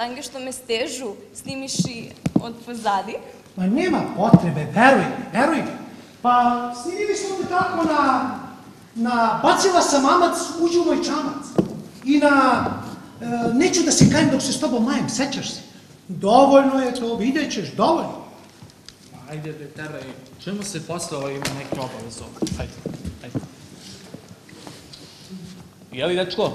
tange što me stežu, snimiš i od pozadi? Ma nema potrebe, veruj, veruj. Pa snimili smo te tako na, na bacila sam mamac, uđi u moj čamac. I na e, neću da se kajem dok se s tobom majem, sećaš se. Dovoljno je to, vidjet ćeš, dovoljno. Ajde, de, teraj, čujemo se posle, ovo ima neke obaveze ovdje. Ajde, ajde. Jeli, dečko?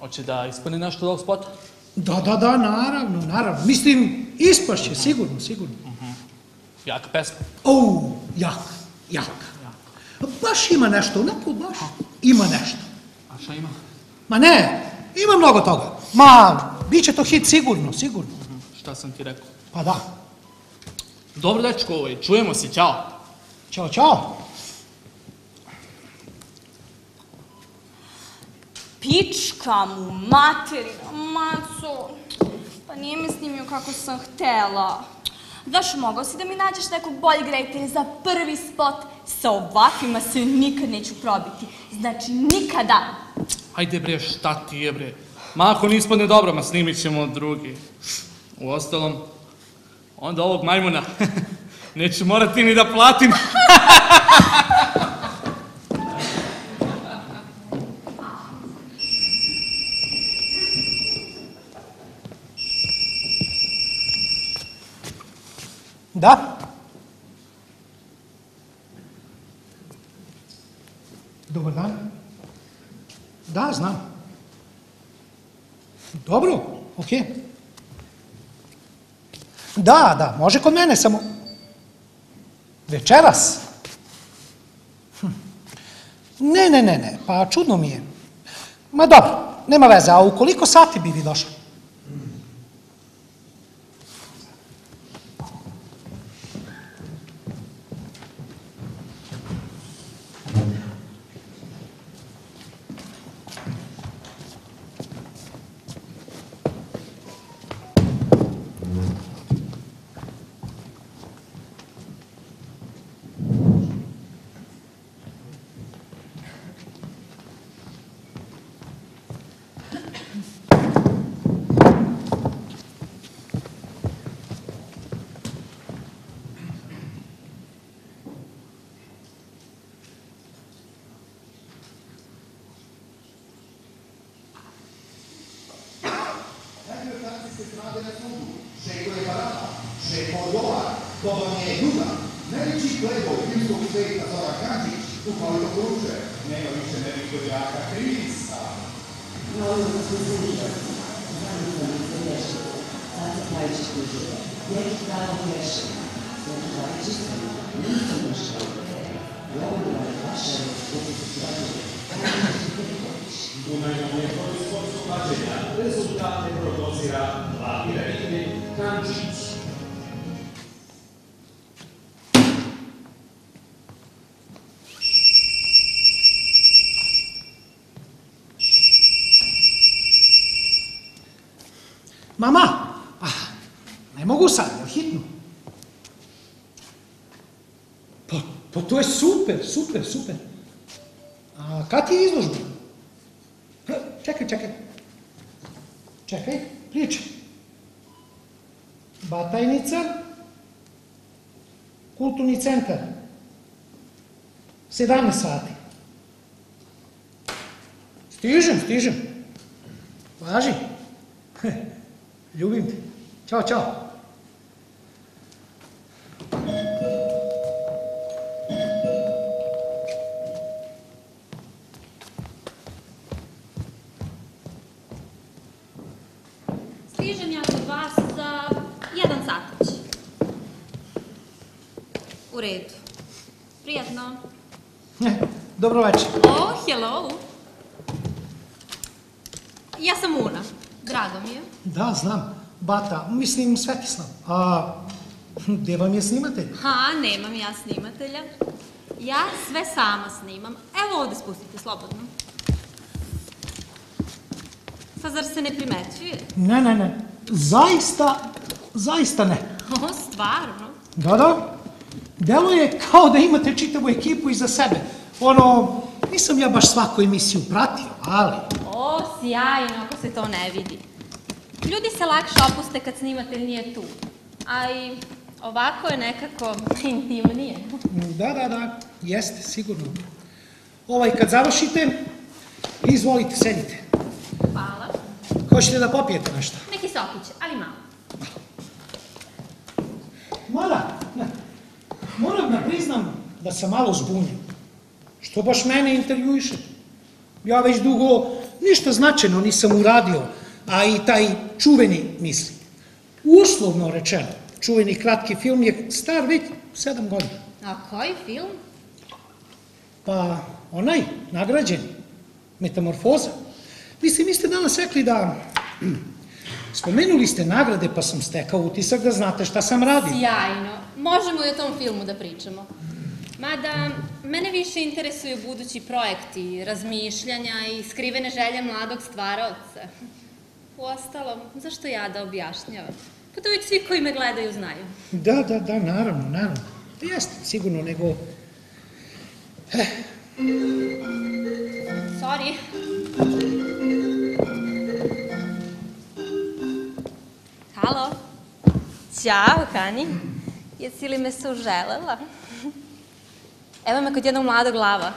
Hoće da ispane nešto od ovog spota? Da, da, da, naravno, naravno. Mislim, ispašće, sigurno, sigurno. Jaka pesma. O, jak, jak. Baš ima nešto, onako baš ima nešto. A šta ima? Ma ne, ima mnogo toga. Ma, bit će to hit sigurno, sigurno. Šta sam ti rekao? Pa da. Dobro, dečko, ovaj, čujemo se, ćao. Ćao, čao. Pička mu, materina, maco. Pa nije me snimio kako sam htela. Daš, mogao si da mi nađeš nekog boljeg rejtera za prvi spot? Sa ovakvima se nikad neću probiti. Znači, nikada. Ajde bre, šta ti je bre? Ma ako ne dobro, ma snimit ćemo drugi. U ostalom, onda ovog majmuna neću morati ni da platim. Da? Dobar dan. Da, znam. Dobro, okej. Da, da, može kod mene, samo... Večeras? Hm. Ne, ne, ne, ne, pa čudno mi je. Ma dobro, nema veze, a u koliko sati bi vi došli? Super, super, super. A kad je izložba? Čekaj, čekaj. Čekaj, pričaj. Batajnica, kulturni centar, 17 sati. Stižem, stižem. Važi. Ljubim te. Ćao, čao. Stižem ja kod vas za jedan satić. U redu. Prijatno. Dobro večer. Oh, hello. Ja sam Una. Drago mi je. Da, znam. Bata, mislim Svetislav. A gde vam je snimatelj? Ha, nemam ja snimatelja. Ja sve sama snimam. Evo ovde spustite, slobodno. Pa zar se ne primećuje? Ne, ne, ne. Zaista, zaista ne. O, stvarno? Da, da. Delo je kao da imate čitavu ekipu iza sebe. Ono, nisam ja baš svaku emisiju pratio, ali... O, sjajno, ako se to ne vidi. Ljudi se lakše opuste kad snimatelj nije tu. A i ovako je nekako intimnije. Da, da, da, jeste, sigurno. Ovaj, kad završite, izvolite, sedite. Hvala. Hoćete da popijete nešto? Neki sokić, ali malo. Mada, ne. Moram da priznam da sam malo zbunjen. Što baš mene intervjuišete? Ja već dugo ništa značajno nisam uradio, a i taj čuveni misli. Uslovno rečeno, čuveni kratki film je star već sedam godina. A koji film? Pa, onaj, nagrađeni, metamorfoza. Vi ste danas rekli da... Spomenuli ste nagrade, pa sam stekao utisak da znate šta sam radio. Sjajno. Možemo i o tom filmu da pričamo. Mada, mene više interesuju budući projekti, razmišljanja i skrivene želje mladog stvaraoca. Uostalom, zašto ja da objašnjavam? Pa to već svi koji me gledaju znaju. Da, da, da, naravno, naravno. Jeste, sigurno, nego... Sorry. Halo? Ćao, Hani. Jesi li me suželela? Evo me kod jednog mladog lava.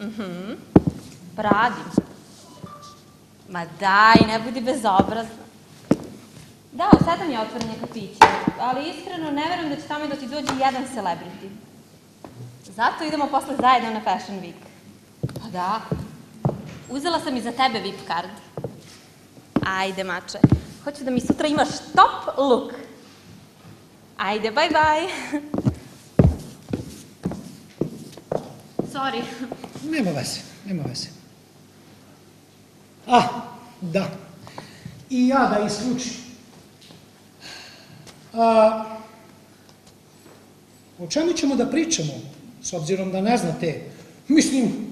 Mhm. Pa radim. Ma daj, ne budi bezobrazna. Da, u sedam je otvorenje kafića, ali iskreno ne verujem da će tamo da ti dođe jedan celebrity. Zato idemo posle zajedno na Fashion Week. Pa da. Uzela sam i za tebe VIP card. Ajde, mače. Hoću da mi sutra imaš top look. Ajde, bye bye. Sorry. Nema veze, nema veze. Ah, da. I ja da isključim. A, o čemu ćemo da pričamo, s obzirom da ne znate? Mislim,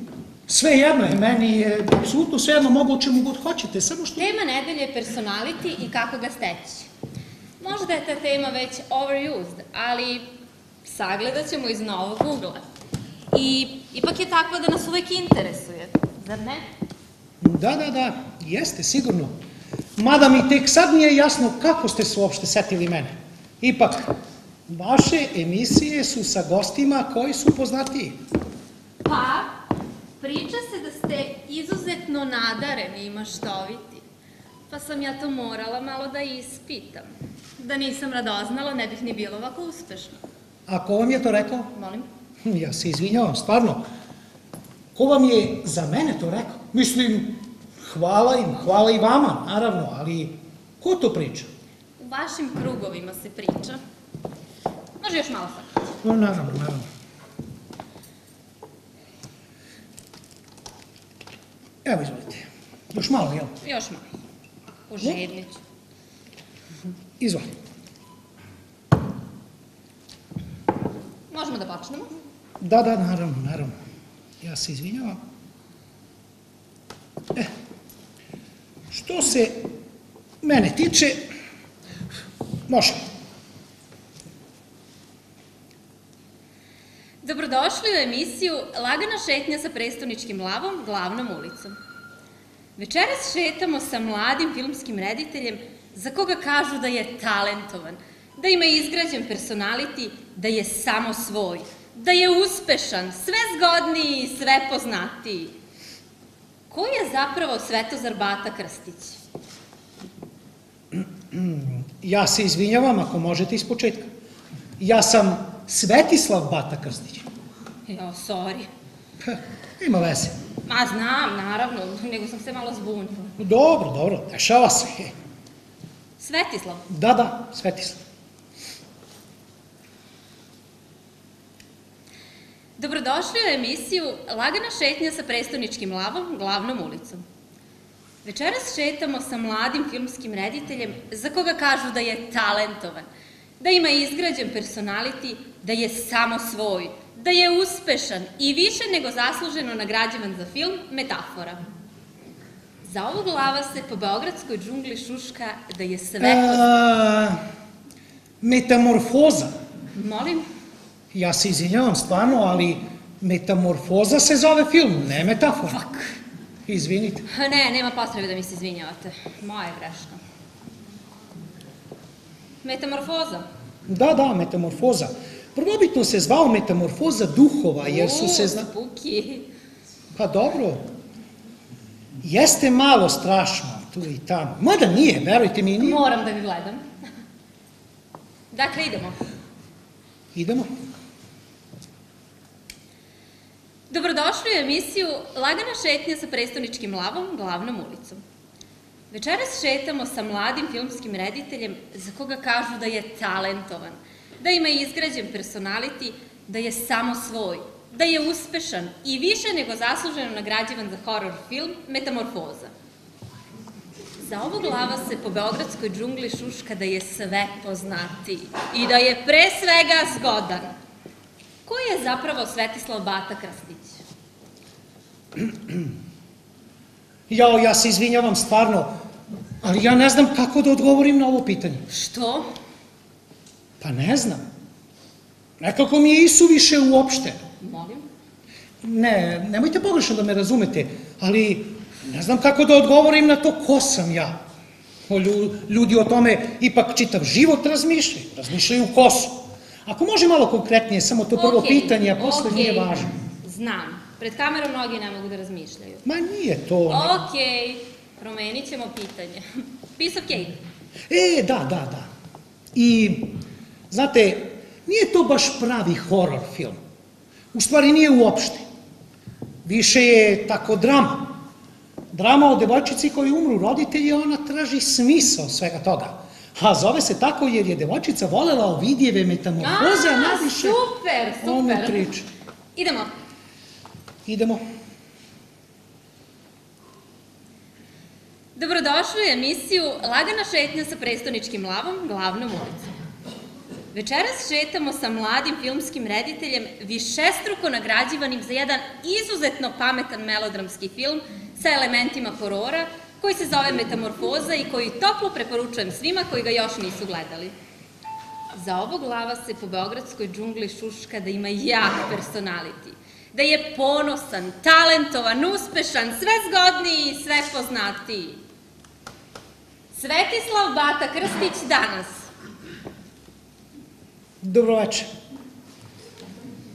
sve jedno je, meni je apsolutno sve jedno, mogu o čemu god hoćete, samo što... Tema nedelje je personality i kako ga steći. Možda je ta tema već overused, ali sagledat ćemo iz novog ugla. I ipak je takva da nas uvek interesuje, zar ne? Da, da, da, jeste, sigurno. Mada mi tek sad nije jasno kako ste se uopšte setili mene. Ipak, vaše emisije su sa gostima koji su poznatiji. Pa, priča se da ste izuzetno nadareni i maštoviti. Pa sam ja to morala malo da ispitam. Da nisam radoznala, ne bih ni bila ovako uspešna. A ko vam je to rekao? Molim? Ja se izvinjavam, stvarno. Ko vam je za mene to rekao? Mislim, hvala im, hvala i vama, naravno, ali ko to priča? U vašim krugovima se priča. Može još malo sad. No, naravno, naravno. Evo, izvolite. Još malo, jel? Još malo. Požedniću. Izvoli. Možemo da počnemo? Da, da, naravno, naravno. Ja se izvinjavam. E, što se mene tiče, možemo. Dobrodošli u emisiju Lagana šetnja sa prestoničkim lavom, glavnom ulicom. Večeras šetamo sa mladim filmskim rediteljem za koga kažu da je talentovan, da ima izgrađen personality, da je samo svoj, da je uspešan, sve zgodniji i sve poznatiji. Ko je zapravo Svetozar Bata Krstić? Ja se izvinjavam ako možete iz početka. Ja sam Svetislav Bata Krstić. Jo, sorry. Ha, Ima veze. Ma znam, naravno, nego sam se malo zbunila. Dobro, dobro, dešava se. Svetislav, Da, da, Svetislav. Dobrodošli u emisiju Lagana šetnja sa prestoničkim lavom, glavnom ulicom. Večeras šetamo sa mladim filmskim rediteljem za koga kažu da je talentovan, da ima izgrađen personality, da je samo svoj, da je uspešan i više nego zasluženo nagrađivan za film Metafora. Za ovu glava se po beogradskoj džungli šuška da je sve... Metamorfoza. Molim? Ja se izvinjavam stvarno, ali metamorfoza se zove film, ne metafora. Izvinite. Ne, nema potrebe da mi se izvinjavate. Moja je greška. Metamorfoza. Da, da, metamorfoza. Prvobitno se zvao metamorfoza duhova, jer su se... Zna... Spuki. Pa dobro, jeste malo strašno tu i tamo. Mada nije, verujte mi, nije. Moram da ga gledam. Dakle, idemo. Idemo. Dobrodošli u emisiju Lagana šetnja sa prestoničkim lavom, glavnom ulicom. Večeras šetamo sa mladim filmskim rediteljem za koga kažu da je talentovan, da ima izgrađen personality, da je samo svoj, da je uspešan i više nego zasluženo nagrađivan za horror film Metamorfoza. Za ovog glava se po beogradskoj džungli šuška da je sve poznatiji i da je pre svega zgodan. Ko je zapravo Svetislav Bata Krstić? Jao, ja se izvinjavam stvarno, ali ja ne znam kako da odgovorim na ovo pitanje. Što? Pa ne znam. Nekako mi je isuviše uopšte. Molim? Ne, nemojte pogrešno da me razumete, ali ne znam kako da odgovorim na to ko sam ja. Ljudi o tome ipak čitav život razmišljaju, razmišljaju ko su. Ako može malo konkretnije, samo to prvo pitanje, a posle nije važno. Znam. Pred kamerom mnogi ne mogu da razmišljaju. Ma nije to. Okej, promenit ćemo pitanje. Piece of cake. E, da, da, da. I, znate, nije to baš pravi horor film. U stvari nije uopšte. Više je tako drama. Drama o devojčici koji umru roditelji, ona traži smisao svega toga. A zove se tako jer je devojčica volela Ovidijeve metamorfoze, a najviše... super, Onu super. priču. Idemo. Idemo. Dobrodošli u emisiju Lagana šetnja sa prestoničkim lavom, glavnom ulicom. Večeras šetamo sa mladim filmskim rediteljem, višestruko nagrađivanim za jedan izuzetno pametan melodramski film sa elementima horora, koji se zove Metamorfoza i koji toplo preporučujem svima koji ga još nisu gledali. Za ovog glava se po beogradskoj džungli šuška da ima jak personality, da je ponosan, talentovan, uspešan, sve zgodniji i sve poznatiji. Svetislav Bata Krstić danas. Dobroveče.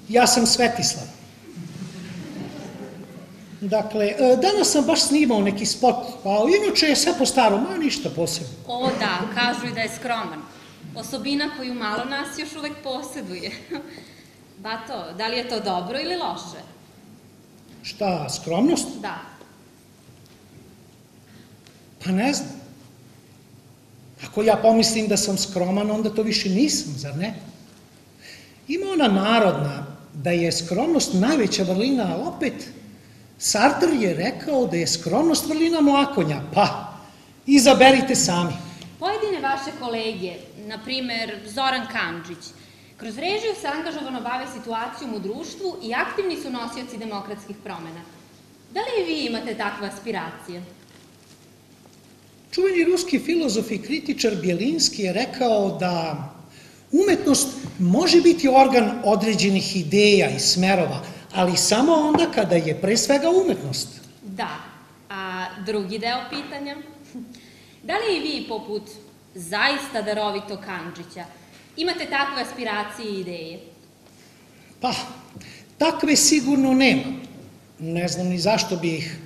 Ja sam Svetislav. Dakle, e, danas sam baš snimao neki spot, pa inače je sve po starom, a ništa posebno. O da, kažu i da je skroman. Osobina koju malo nas još uvek poseduje. Bato, da li je to dobro ili loše? Šta, skromnost? Da. Pa ne znam. Ako ja pomislim da sam skroman, onda to više nisam, zar ne? Ima ona narodna da je skromnost najveća vrlina, a opet Sartre je rekao da je skromnost vrlina mlakonja, pa izaberite sami. Pojedine vaše kolege, na primer Zoran Kamđić, kroz režiju se angažovano bave situacijom u društvu i aktivni su nosioci demokratskih promena. Da li i vi imate takve aspiracije? Čuveni ruski filozof i kritičar Bjelinski je rekao da umetnost može biti organ određenih ideja i smerova, ali samo onda kada je pre svega umetnost. Da. A drugi deo pitanja? Da li i vi, poput zaista darovito Kamđića, imate takve aspiracije i ideje? Pa, takve sigurno nema. Ne znam ni zašto bi ih.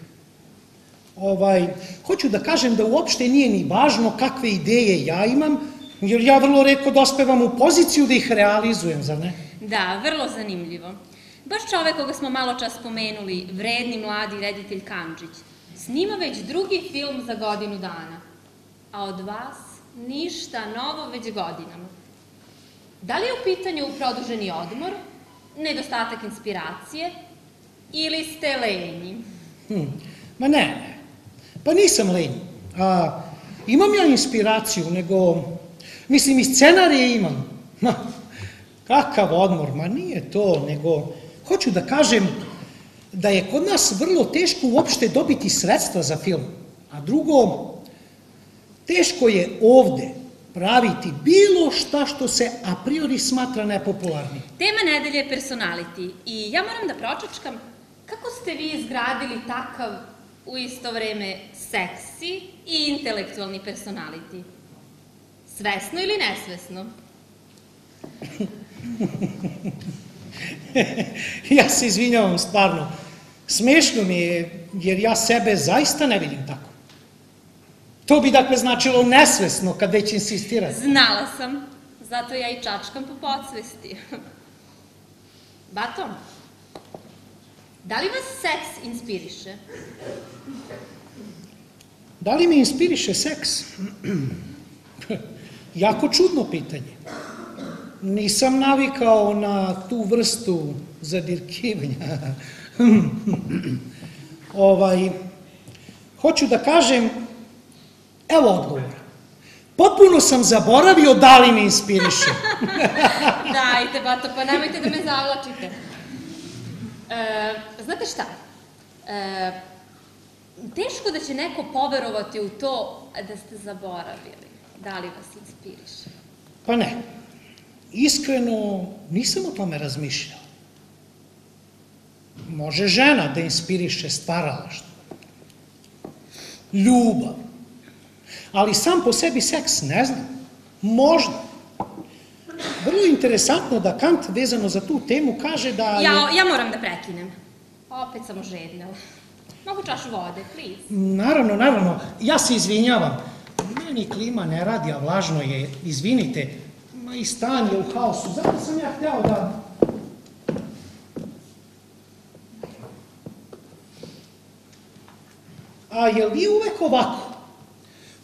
Ovaj, hoću da kažem da uopšte nije ni važno kakve ideje ja imam, jer ja vrlo redko dospevam u poziciju da ih realizujem, zar ne? Da, vrlo zanimljivo. Baš čovek koga smo malo čas spomenuli, vredni mladi reditelj Kamđić, snima već drugi film za godinu dana. A od vas ništa novo već godinama. Da li je u pitanju produženi odmor, nedostatak inspiracije ili ste lenji? Hm. Ma ne, ne. Pa nisam lenj. A, imam ja inspiraciju, nego, mislim, i scenarije imam. Ma, kakav odmor, ma nije to, nego, hoću da kažem da je kod nas vrlo teško uopšte dobiti sredstva za film. A drugo, teško je ovde praviti bilo šta što se a priori smatra nepopularnim. Tema nedelje je personality i ja moram da pročačkam kako ste vi izgradili takav u isto vreme seksi i intelektualni personality. Svesno ili nesvesno? ja se izvinjavam stvarno. Smešno mi je, jer ja sebe zaista ne vidim tako. To bi dakle značilo nesvesno kad već insistirate. Znala sam, zato ja i čačkam po podsvesti. Bato, da li vas seks inspiriše? Da li me inspiriše seks? jako čudno pitanje. Nisam navikao na tu vrstu zadirkivanja. ovaj, hoću da kažem, evo odgovora. Potpuno sam zaboravio da li me inspiriše. Dajte, Bato, pa nemojte da me zavlačite. E, znate šta? E, teško da će neko poverovati u to da ste zaboravili. Da li vas inspiriše? Pa ne. Iskreno, nisam o tome razmišljao. Može žena da inspiriše stvaralaštvo. Ljubav. Ali sam po sebi seks, ne znam. Možda. Vrlo interesantno da Kant vezano za tu temu kaže da je... Ja, ja moram da prekinem. Opet sam ožednjala. Mogu čašu vode, please? Naravno, naravno. Ja se izvinjavam. Meni klima ne radi, a vlažno je. Izvinite. Ma i stan je u haosu. Zato sam ja hteo da... A je li uvek ovako?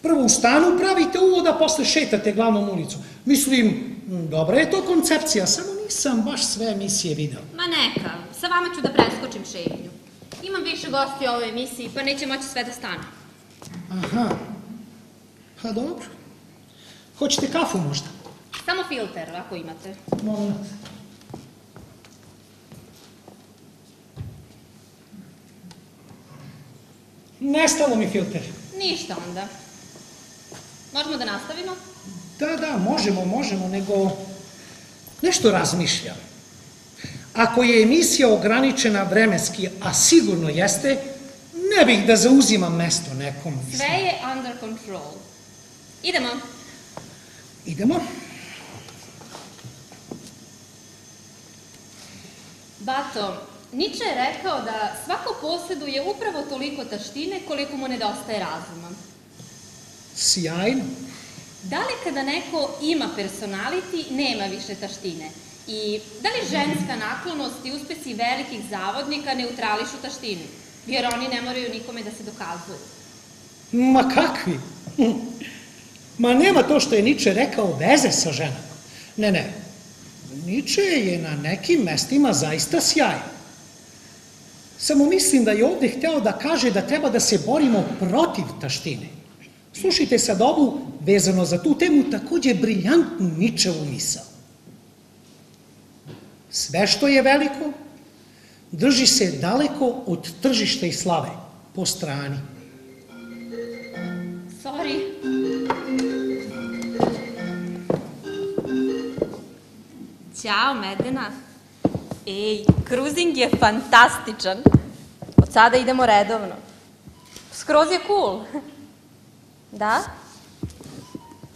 Prvo u stanu pravite uvod, a posle šetate glavnom ulicom. Mislim, dobra je to koncepcija, samo nisam baš sve emisije video. Ma neka, sa vama ću da preskočim šetnju. Imam više gosti u ovoj emisiji, pa neće moći sve da stane. Aha. Pa dobro. Hoćete kafu možda? Samo filter, ako imate. Moment. Nestalo mi filter. Ništa onda. Možemo da nastavimo? Da, da, možemo, možemo, nego nešto razmišljam. Ako je emisija ograničena vremenski, a sigurno jeste, ne bih da zauzimam mesto nekom. Sve je under control. Idemo. Idemo. Bato, Nietzsche je rekao da svako posjeduje upravo toliko taštine koliko mu nedostaje razuma. Sjajno. Da li kada neko ima personality, nema više taštine? I da li ženska naklonost i uspesi velikih zavodnika neutrališu taštinu? Jer oni ne moraju nikome da se dokazuju. Ma kakvi? Ma nema to što je Nietzsche rekao veze sa ženom. Ne, ne. Nietzsche je na nekim mestima zaista sjajan. Samo mislim da je ovde hteo da kaže da treba da se borimo protiv taštine. Slušajte sad ovu, vezano za tu temu, takođe briljantnu Ničevu misao. Sve što je veliko, drži se daleko od tržišta i slave, po strani. Sorry. Ćao, Medena. Ej, kruzing je fantastičan. Od sada idemo redovno. Skroz je cool. Da?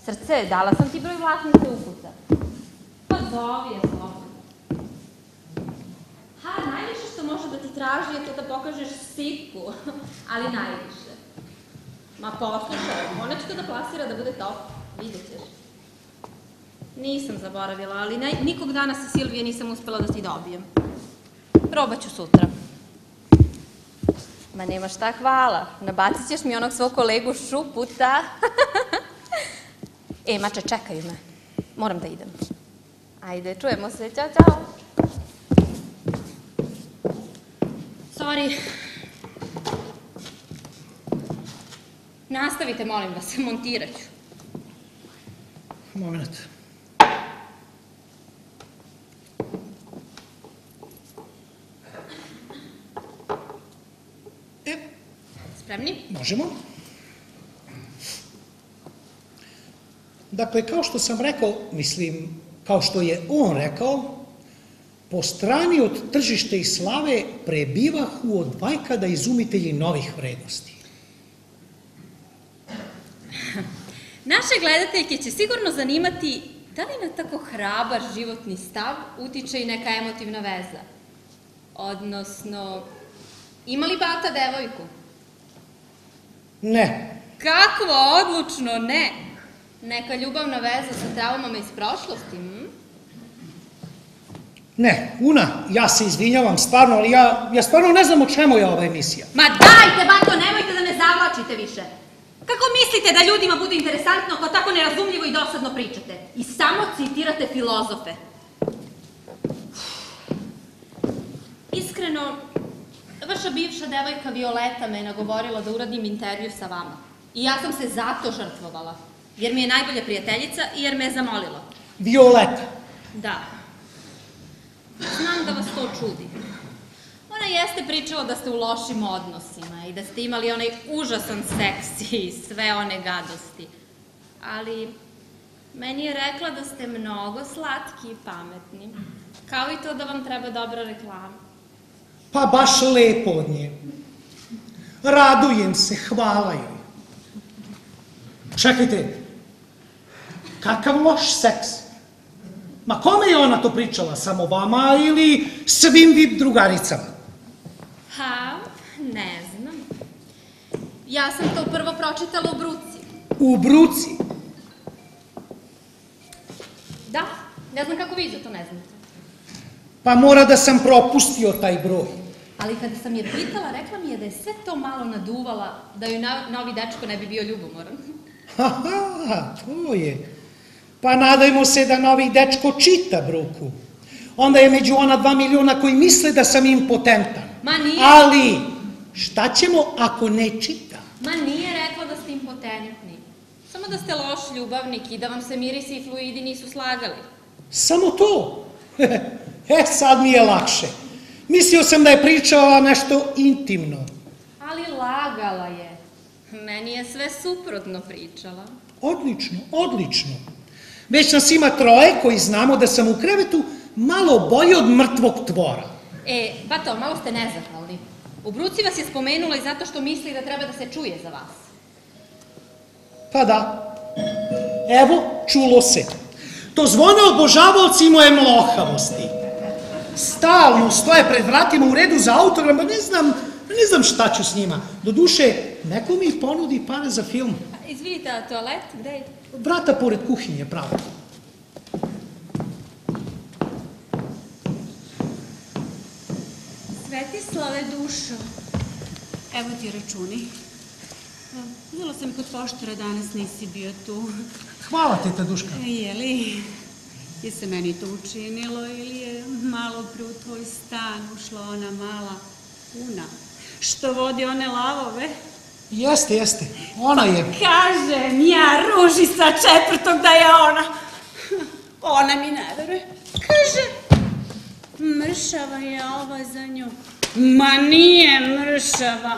Srce, dala sam ti broj vlasnice ukusa. Pa zovi je slobodno. Ha, najviše što može da ti traži je to da pokažeš sipku, ali najviše. Ma poslušaj, ona će da plasira da bude top, vidjet ćeš. Nisam zaboravila, ali nikog dana sa Silvije nisam uspela da ti dobijem. Probat ću sutra. Ma nema šta hvala, nabacit ćeš mi onog svog kolegu šuputa. e, mače, čekaju me. Moram da idem. Ajde, čujemo se, ćao, čao. Sorry. Nastavite, molim vas, montirat ću. Moment. Spremni? Možemo. Dakle, kao što sam rekao, mislim, kao što je on rekao, po strani od tržište i slave prebivahu od vajkada izumitelji novih vrednosti. Naše gledateljke će sigurno zanimati da li na tako hrabar životni stav utiče i neka emotivna veza? Odnosno, ima li bata devojku? Ne, Kakvo odlučno ne. Neka ljubavna veza sa traumama iz prošlosti, hm? ne, Una, ja se izvinjavam stvarno, ali ja, ja stvarno ne znam o čemu je ova emisija. Ma dajte, bato, nemojte da me zavlačite više. Kako mislite da ljudima bude interesantno ako tako nerazumljivo i dosadno pričate? I samo citirate filozofe. Iskreno, vaša bivša devojka Violeta me je nagovorila da uradim intervju sa vama. I ja sam se zato žrtvovala. Jer mi je najbolja prijateljica i jer me je zamolila. Violeta. Da. Znam da vas to čudi. Ona jeste pričala da ste u lošim odnosima i da ste imali onaj užasan seks i sve one gadosti. Ali meni je rekla da ste mnogo slatki i pametni. Kao i to da vam treba dobra reklama. Pa baš lepo od nje. Radujem se, hvala joj. Čekajte, kakav loš seks? Ma kome je ona to pričala? Samo vama ili svim vi drugaricama? Ha, ne znam. Ja sam to prvo pročitala u Bruci. U bruci. Da, ne znam kako vi za to ne znate. Pa mora da sam propustio taj broj. Ali kada sam je pitala, rekla mi je da je sve to malo naduvala, da joj novi dečko ne bi bio ljubomoran. Aha, to je. Pa nadajmo se da novi dečko čita bruku. Onda je među ona dva miliona koji misle da sam impotentan. Ma nije. Ali, šta ćemo ako ne čita? Ma nije rekla da ste impotentni. Samo da ste loš ljubavnik i da vam se mirisi i fluidi nisu slagali. Samo to. e, sad mi je lakše. Mislio sam da je pričala nešto intimno. Ali lagala je. Meni je sve suprotno pričala. Odlično, odlično. Već nas ima troje koji znamo da sam u krevetu malo bolje od mrtvog tvora. E, Bato, malo ste nezahvalni. U Bruci vas je spomenula i zato što misli da treba da se čuje za vas. Pa da. Evo, čulo se. To zvone obožavalci moje mlohavosti. Stalno stoje pred vratima u redu za autogram, pa ne znam, ne znam šta ću s njima. Doduše, neko mi ponudi pare za film. Izvinite, a toalet, gde je? Vrata pored kuhinje, pravo. Svetislave dušo, evo ti računi. Vidjela sam kod poštara danas nisi bio tu. Hvala teta Duška. E, je se meni to učinilo ili je malo pre u tvoj stan ušla ona mala una što vodi one lavove? Jeste, jeste. Ona je. Kažem ja ružica četvrtog da je ona. Ona mi ne veruje. Kaže, mršava je ova za nju. Ma nije mršava.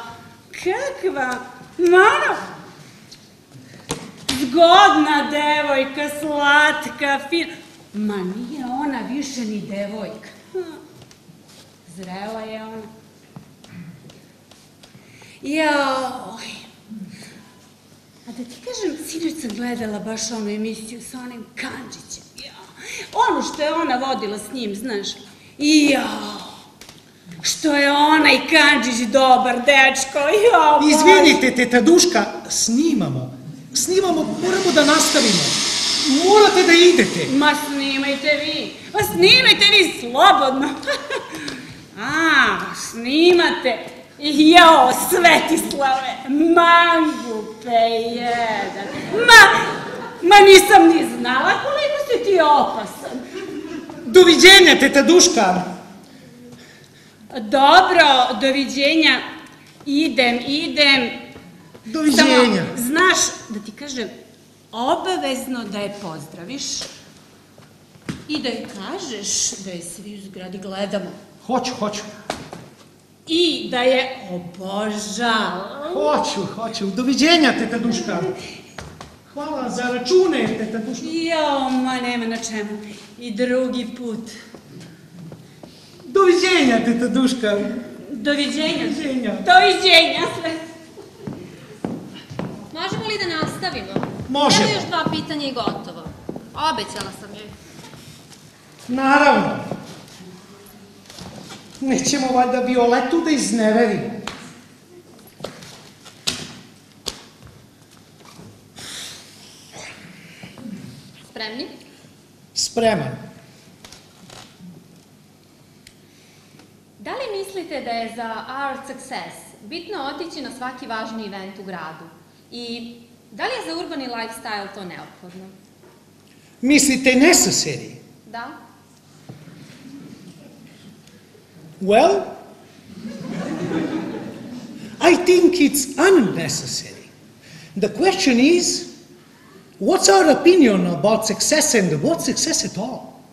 Kakva? Mano, zgodna devojka, slatka, fina. Ma nije ona više ni devojka. Zrela je ona. Joj. A da ti kažem, sinoć sam gledala baš onu emisiju sa onim Kanđićem. Ono što je ona vodila s njim, znaš. I ja. Što je onaj Kanđić dobar dečko. Izvinite, teta Duška, snimamo. Snimamo, moramo da nastavimo. Morate da idete. Ma snimajte vi. Ma snimajte vi slobodno. A, snimate. Jo, Svetislave, mangupe jedan. Ma, ma nisam ni znala koliko si ti opasan. Doviđenja, teta Duška. Dobro, doviđenja. Idem, idem. Doviđenja. Samo, znaš, da ti kažem, obavezno da je pozdraviš i da joj kažeš da je svi u zgradi gledamo. Hoću, hoću. I da je obožavam. Hoću, hoću. Doviđenja, teta Duška. Hvala za račune, teta Duška. Jo, ma nema na čemu. I drugi put. Doviđenja, teta Duška. Doviđenja. Doviđenja. Doviđenja sve. Možemo li da nastavimo? Možemo. Evo još dva pitanja i gotovo. Obećala sam joj. Naravno. Nećemo valjda Violetu da izneverimo. Spremni? Spreman. Da li mislite da je za our success bitno otići na svaki važni event u gradu? I da li je za urbani lifestyle to neophodno? Mislite necessary? Da? Well, I think it's unnecessary. The question is, what's our opinion about success and what success at all?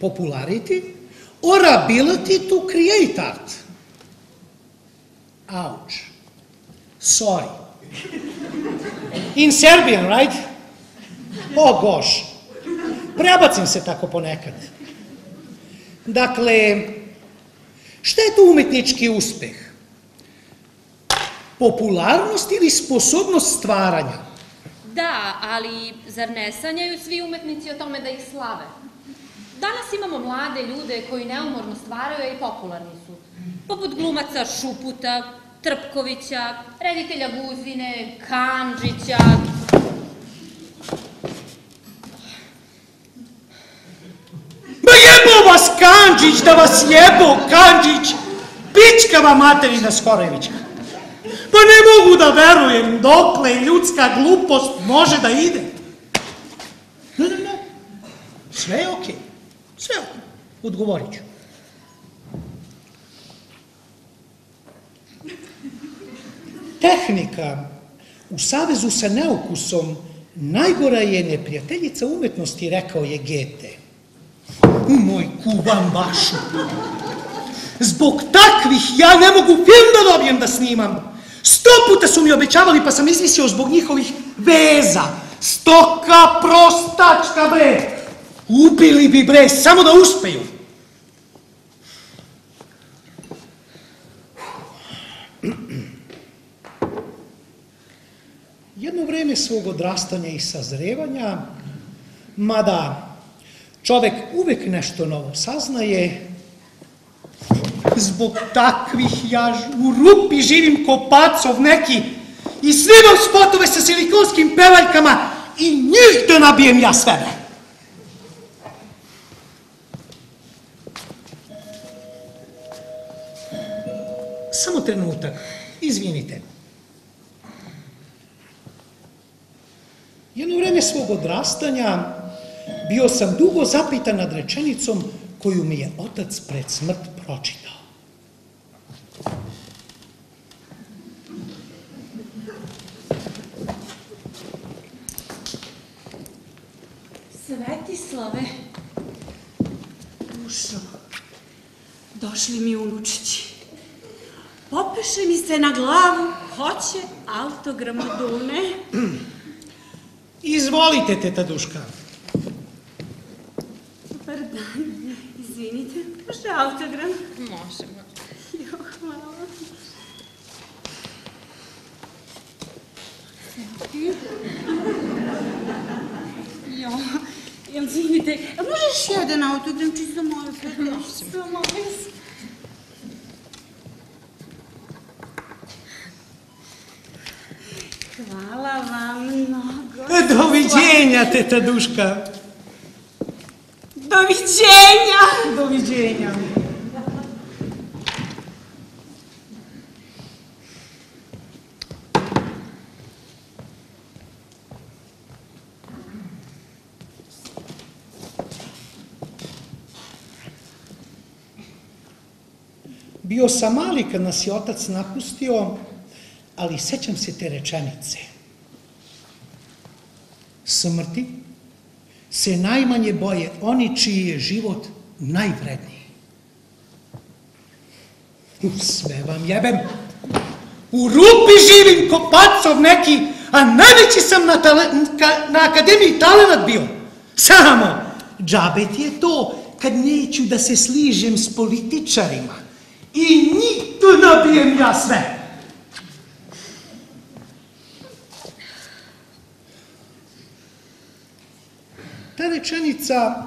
Popularity or ability to create art? Ouch. Sorry. In Serbian, right? Oh gosh. Prebacim se tako ponekad. Dakle, šta je to umetnički uspeh? Popularnost ili sposobnost stvaranja? Da, ali zar ne sanjaju svi umetnici o tome da ih slave? Danas imamo mlade ljude koji neumorno stvaraju i popularni su. Poput glumaca Šuputa, Trpkovića, reditelja Guzine, Kanđića. Ma jebo vas Kanđić, da vas jebo Kanđić! Pičkava materina Skorevića! Pa ne mogu da verujem dokle ljudska glupost može da ide. Ne, ne, ne. Sve je okej. Sve je okej. Odgovorit ću. Tehnika u savezu sa neukusom najgora je neprijateljica umetnosti, rekao je Gete. Moj kuban bašu. Zbog takvih ja ne mogu film da dobijem da snimam. Sto puta su mi obećavali pa sam izvisio zbog njihovih veza. Stoka prostačka bre. Ubili bi bre, samo da uspeju. Jedno vreme svog odrastanja i sazrevanja, mada čovek uvek nešto novo saznaje, zbog takvih ja u rupi živim ko pacov neki i snimam spotove sa silikonskim pevaljkama i njih da nabijem ja svebe. Samo trenutak, izvinite. Jedno vreme svog odrastanja bio sam dugo zapitan nad rečenicom koju mi je otac pred smrt pročitao. Svetislave, dušo, došli mi unučići. Popeše mi se na glavu, hoće autogram od Dune. Izvolite, teta Duška. Dobar dan, izvinite, može autogram? Možemo. Jo, hvala. Jo, izvinite, a možeš jedan autogram čisto za moju petnicu? Molim Hvala vam mnogo. Doviđenja, teta Duška. Doviđenja! Doviđenja. Bio sam mali kad nas je otac napustio, ali sećam se te rečenice. Smrti se najmanje boje oni čiji je život najvredniji. Sve vam jebem. U rupi živim ko pacov neki, A najveći sam na, na akademiji talenat bio. Samo, džabe ti je to kad neću da se sližem s političarima. I njih tu nabijem ja sve. Ta rečenica,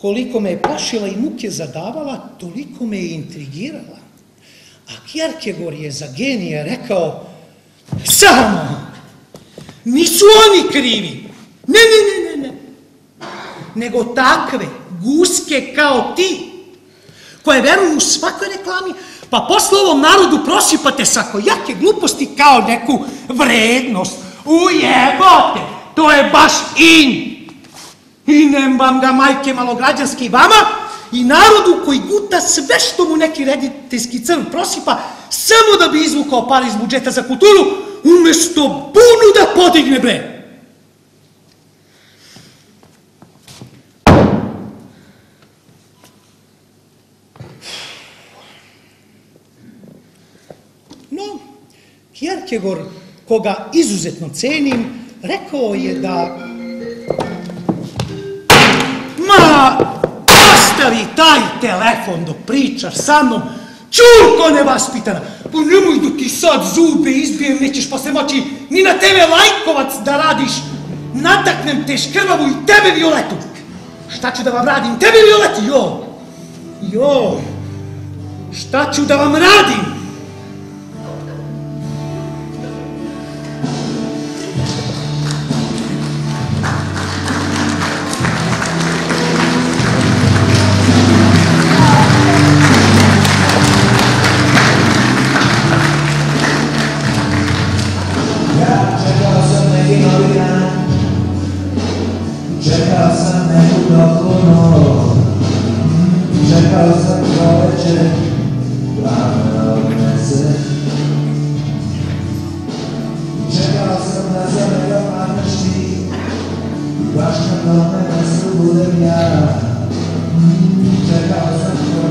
koliko me je plašila i muke zadavala, toliko me je intrigirala. A Kjerkegor je za genije rekao, samo, nisu oni krivi. Ne, ne, ne, ne, ne. Nego takve guske kao ti, koje veruju u svakoj reklami, pa posle ovom narodu prosipate svakojake gluposti kao neku vrednost. Ujebote, to je baš in. I nem vam ga majke malograđanske i vama i narodu koji guta sve što mu neki rediteljski crn prosipa samo da bi izvukao par iz budžeta za kulturu umesto bunu da podigne bre. No, Kjerkegor, koga izuzetno cenim, rekao je da ostavi taj telefon dok pričaš sa mnom. Čurko nevaspitana. Pa nemoj da ti sad zube izbijem, nećeš posle moći ni na TV lajkovac da radiš. Nataknem te škrvavu i tebe Violetu. Šta ću da vam radim? Tebe Violeti, jo. Jo. Šta ću da vam radim? Čekao sam da za mega padneš ti I baš na tome mestu budem ja Mm, Čekao sam ko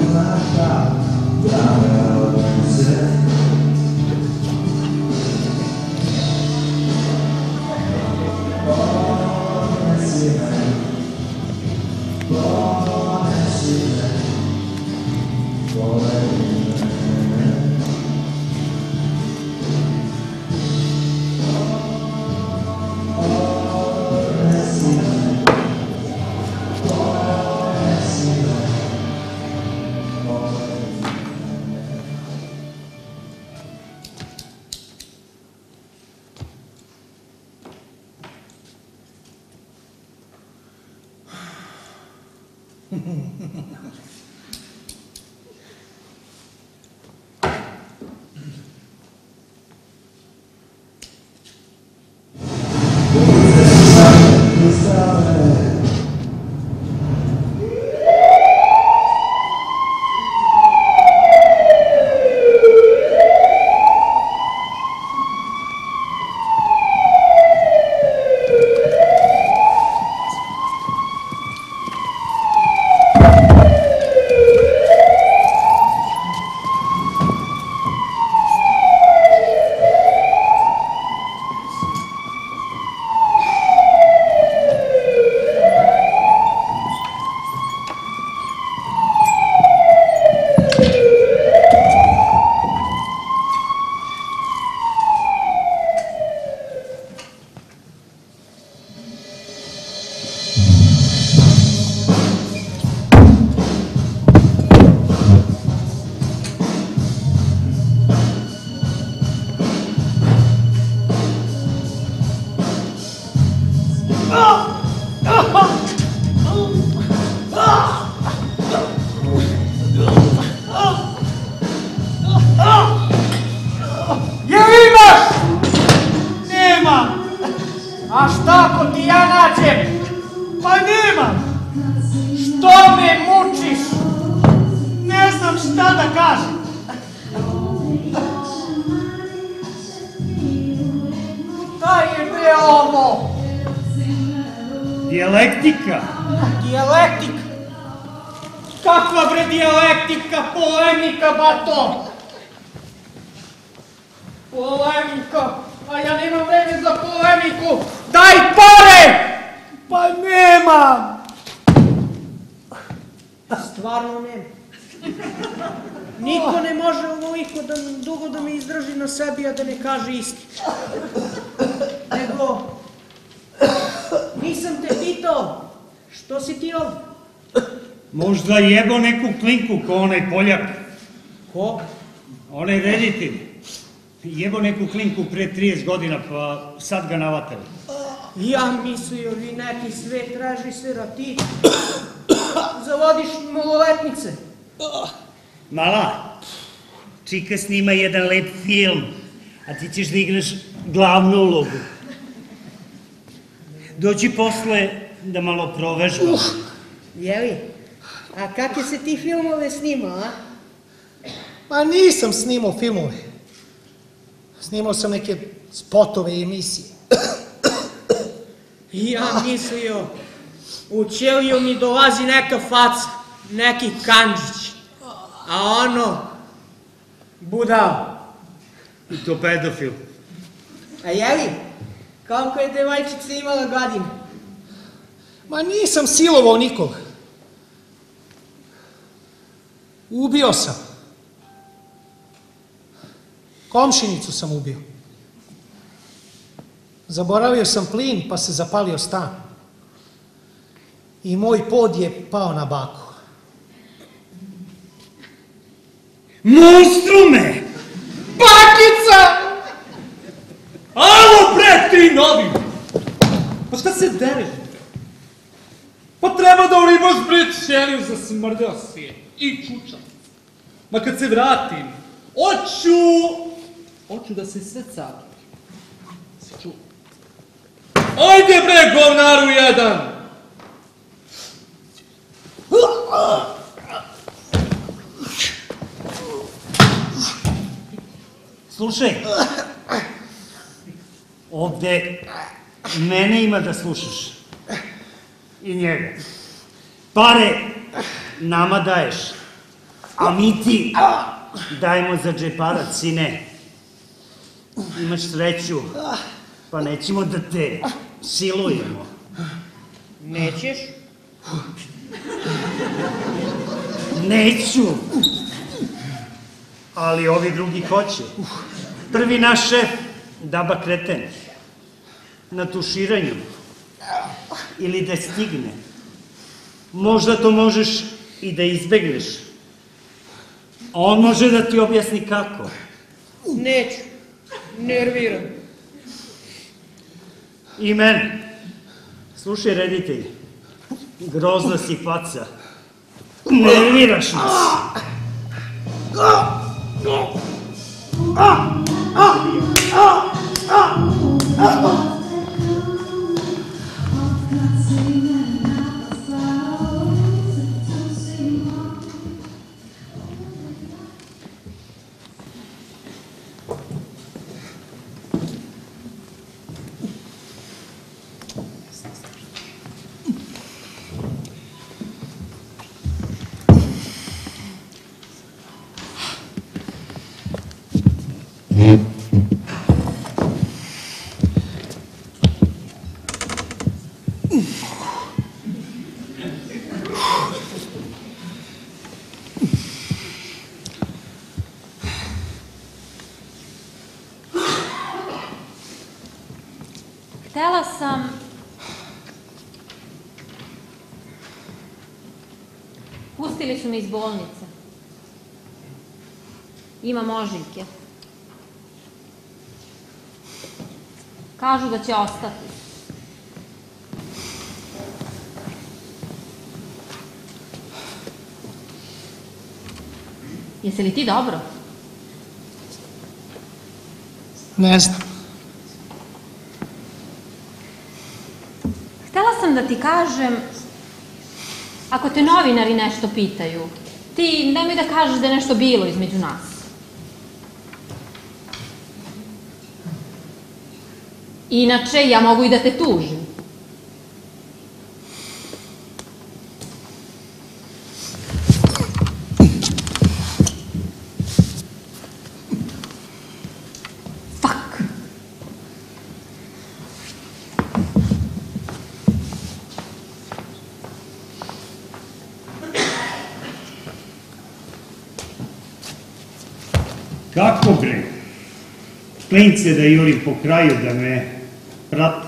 Stvarno nema. Niko ne može ovoliko da, dugo da me izdrži na sebi, a da ne kaže istinu. Nego, nisam te pitao, što si ti ovdje? Možda jebo neku klinku ko onaj Poljak, Ko? onaj reditelj. Jebo neku klinku pre 30 godina, pa sad ga navatali. Ja mislio vi neki svet režisera, ti zavodiš maloletnice. Mala, čika snima jedan lep film, a ti ćeš da igraš glavnu ulogu. Dođi posle da malo provežbamo. Jeli? A kakve se ti filmove snima, a? Pa nisam snimao filmove. Snimao sam neke spotove i emisije. Ja mislio, u ćeliju mi dolazi neka faca, neki kanđić, a ono, budal. I to pedofil. A jeli, koliko je devojčica imala godina? Ma nisam silovao nikog. Ubio sam. Komšinicu sam ubio. Zaboravio sam plin pa se zapalio stan. I moj pod je pao na baku. Monstrume! Bakica! Alo bre, ti novi! Pa šta se dereš? Pa treba da uribaš bre za smrdeo si je. I čuča. Ma kad se vratim, hoću... Hoću da se sve cari. Si čuo? Ajde bre, govnaru jedan! Slušaj, ovde mene ima da slušaš. I njega. Pare nama daješ, a mi ti dajemo za džeparac, sine. Imaš sreću, pa nećemo da te silujemo. Nećeš? Neću. Ali ovi drugi hoće. Prvi naš šef, Daba Kreten, na tuširanju. Ili da stigne. Možda to možeš i da izbegneš. On može da ti objasni kako. Neću. Nerviram. I mene. Slušaj, reditelj, grozna si faca. Nerviraš nas. Htela sam... Pustili su me iz bolnice. Imam ožiljke. Kažu da će ostati. Jesi li ti dobro? Ne znam. Htela sam da ti kažem, ako te novinari nešto pitaju, ti nemoj da kažeš da je nešto bilo između nas. Inače, ja mogu i da te tužim. Fuck. Kako bre? Klince da jurim po kraju da me prate.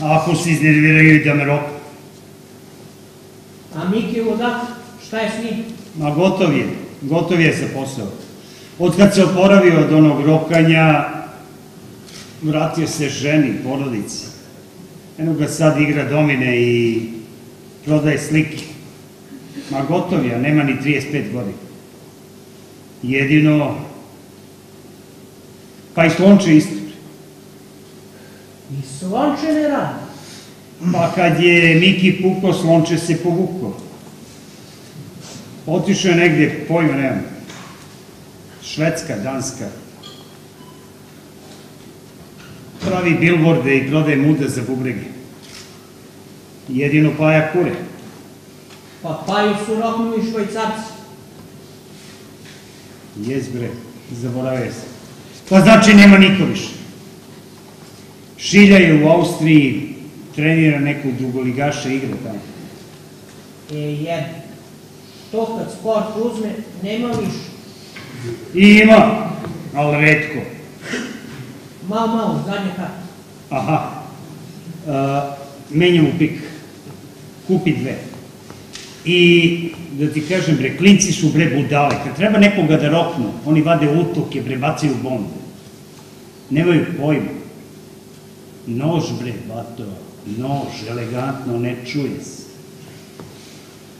A ako se iznerviraju i da me roka. A Miki ludak, šta je s njim? Ma gotov je, gotov je za posao. Od kad se oporavio od onog rokanja, vratio se ženi, porodici. Eno ga sad igra domine i prodaje slike. Ma gotov je, nema ni 35 godina. Jedino, pa i slonče isto. I slonče ne radi. Pa kad je Miki pukao, slonče se povukao. Otišao je negdje, pojma nemam. Švedska, Danska. Pravi bilborde i prodaje muda za bubrege. Jedino paja kure. Pa paju su roknuli švajcarci. Jes bre, zaboravio sam. To znači nema niko više. Šilja je u Austriji, trenira neku drugoligaša igre tamo. E, jeb. To kad sport uzme, nema više. I ima, ali redko. Malo, malo, zadnje karta. Aha. Uh, menjam u pik. Kupi dve. I, da ti kažem, bre, klinci su bre budale. Kad treba nekoga da roknu, oni vade utoke, bre, bacaju bombe. Nemaju pojma. Nož, bre, bato, nož, elegantno, ne čuje se.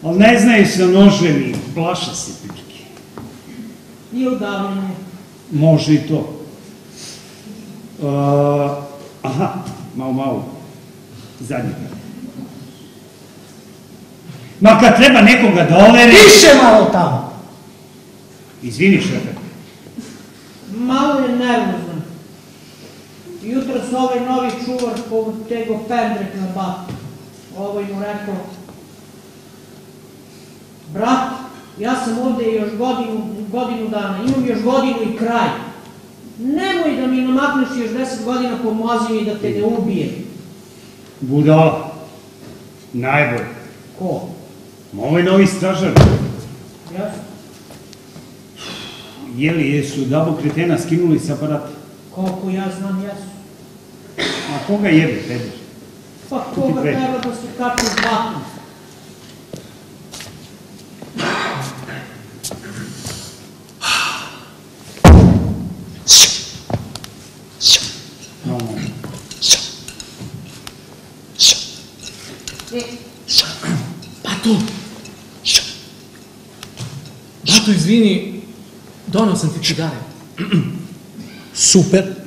Ali ne znaju sa nožem i plaša se pičke. I udavljanje. Može i to. Uh, aha, malo, malo. Zadnji put. Ma kad treba nekoga da overi... Tiše malo tamo. Izvini, šefe. Malo je nervozan. Jutro se ovaj novi čuvar povtego pendrek na batu. Ovaj mu rekao, brat, ja sam ovde još godinu, godinu dana, imam još godinu i kraj. Nemoj da mi namakneš još deset godina pomozi mi da te ne ubijem. Budala. Najbolje. Ko? Ma ovaj novi stražar. Jasno? Jeli, jesu dabo kretena skinuli sa aparata? Koliko ja znam, jasno. A koga jebe, peder? Pa koga treba da se kače s batom? No, Bato, izvini, donao sam ti cigare. Super.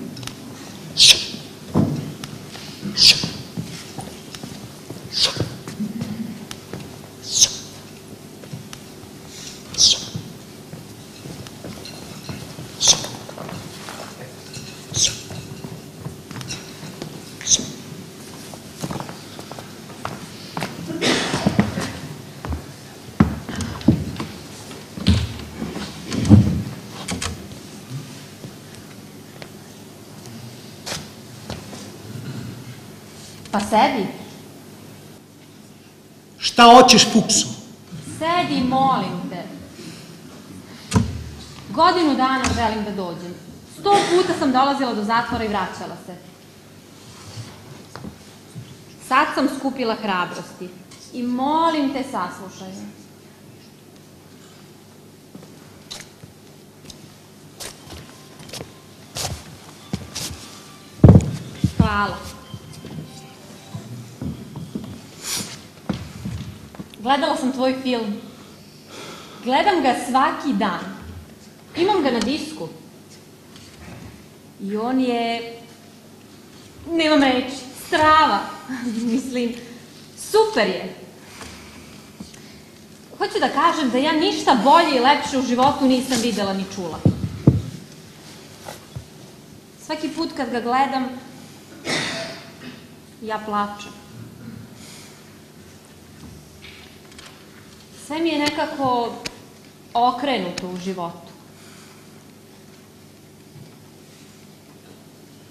Sedi. Šta hoćeš, Fuksu? Sedi, molim te. Godinu dana želim da dođem. Sto puta sam dolazila do zatvora i vraćala se. Sad sam skupila hrabrosti. I molim te, saslušaj me. Hvala. Gledala sam tvoj film. Gledam ga svaki dan. Imam ga na disku. I on je... Nemam reći. Strava. Mislim, super je. Hoću da kažem da ja ništa bolje i lepše u životu nisam videla ni čula. Svaki put kad ga gledam, ja plačem. Sve mi je nekako okrenuto u životu.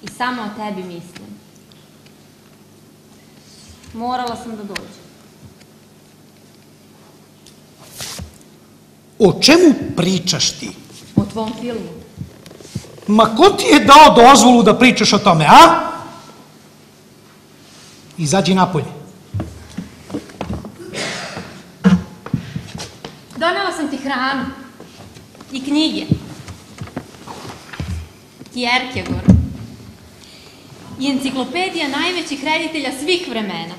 I samo o tebi mislim. Morala sam da dođem. O čemu pričaš ti? O tvom filmu. Ma ko ti je dao dozvolu da pričaš o tome, a? Izađi napolje. Donela sam ti hranu. I knjige. Kierkegaard. I enciklopedija najvećih reditelja svih vremena.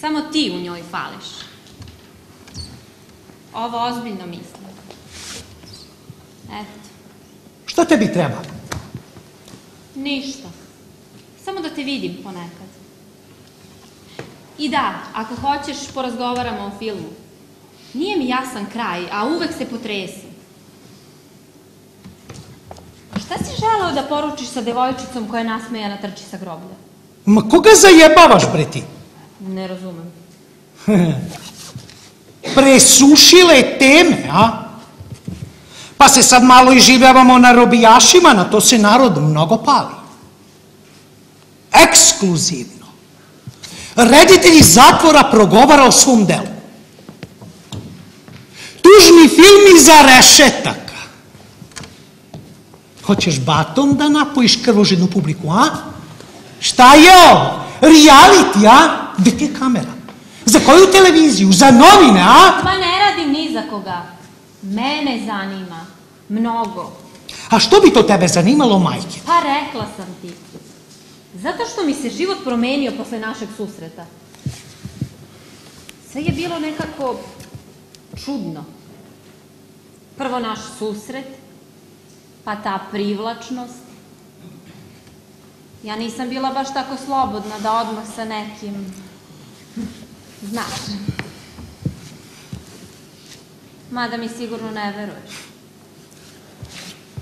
Samo ti u njoj fališ. Ovo ozbiljno mislim. Eto, Šta tebi treba? ništa. Samo da te vidim ponekad. I da, ako hoćeš, porazgovaramo o filmu. Nije mi jasan kraj, a uvek se potresem. Šta si želeo da poručiš sa devojčicom koja je nasmejana trči sa groblja? Ma koga zajebavaš, bre ti? Ne razumem. Presušile teme, a? Pa se sad malo iživljavamo na robijašima, na to se narod mnogo pali. Ekskluzivno. Reditelj iz zatvora progovara o svom delu. Tužni film iza rešetaka. Hoćeš batom da napojiš krvožednu publiku, a? Šta je ovo? Reality, a? Gde ti je kamera? Za koju televiziju? Za novine, a? Ma ne radim ni za koga. Mene zanima. Mnogo. A što bi to tebe zanimalo, majke? Pa rekla sam ti. Zato što mi se život promenio posle našeg susreta. Sve je bilo nekako čudno. Prvo naš susret, pa ta privlačnost. Ja nisam bila baš tako slobodna da odmah sa nekim... Znaš. Mada mi sigurno ne veruješ.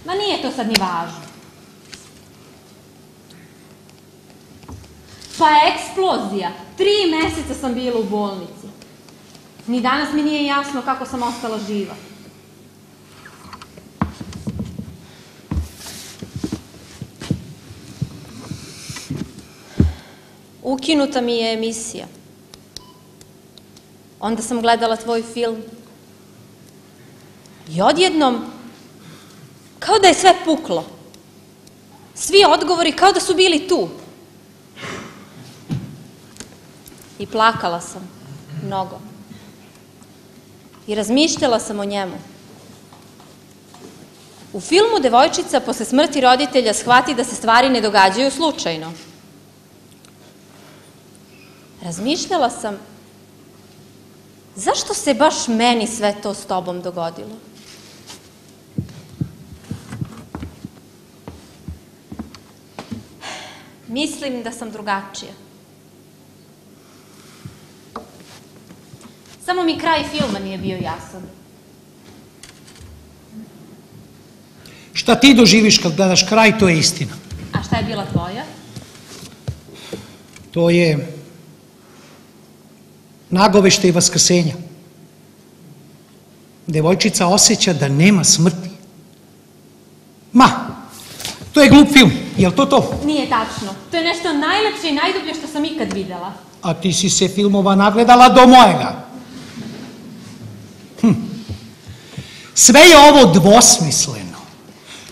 Ma nije to sad ni važno. Pa eksplozija. Tri meseca sam bila u bolnici. Ni danas mi nije jasno kako sam ostala živa. Ukinuta mi je emisija. Onda sam gledala tvoj film. I odjednom, kao da je sve puklo. Svi odgovori kao da su bili tu. I plakala sam, mnogo. I razmišljala sam o njemu. U filmu devojčica posle smrti roditelja shvati da se stvari ne događaju slučajno. Razmišljala sam zašto se baš meni sve to s tobom dogodilo? Mislim da sam drugačija. Samo mi kraj filma nije bio jasan. Šta ti doživiš kad gledaš kraj, to je istina. A šta je bila tvoja? To je nagovešte i vaskrsenja. Devojčica osjeća da nema smrti. Ma, to je glup film, je li to to? Nije tačno. To je nešto najlepše i najdublje što sam ikad videla. A ti si se filmova nagledala do mojega. Hm. Sve je ovo dvosmisleno.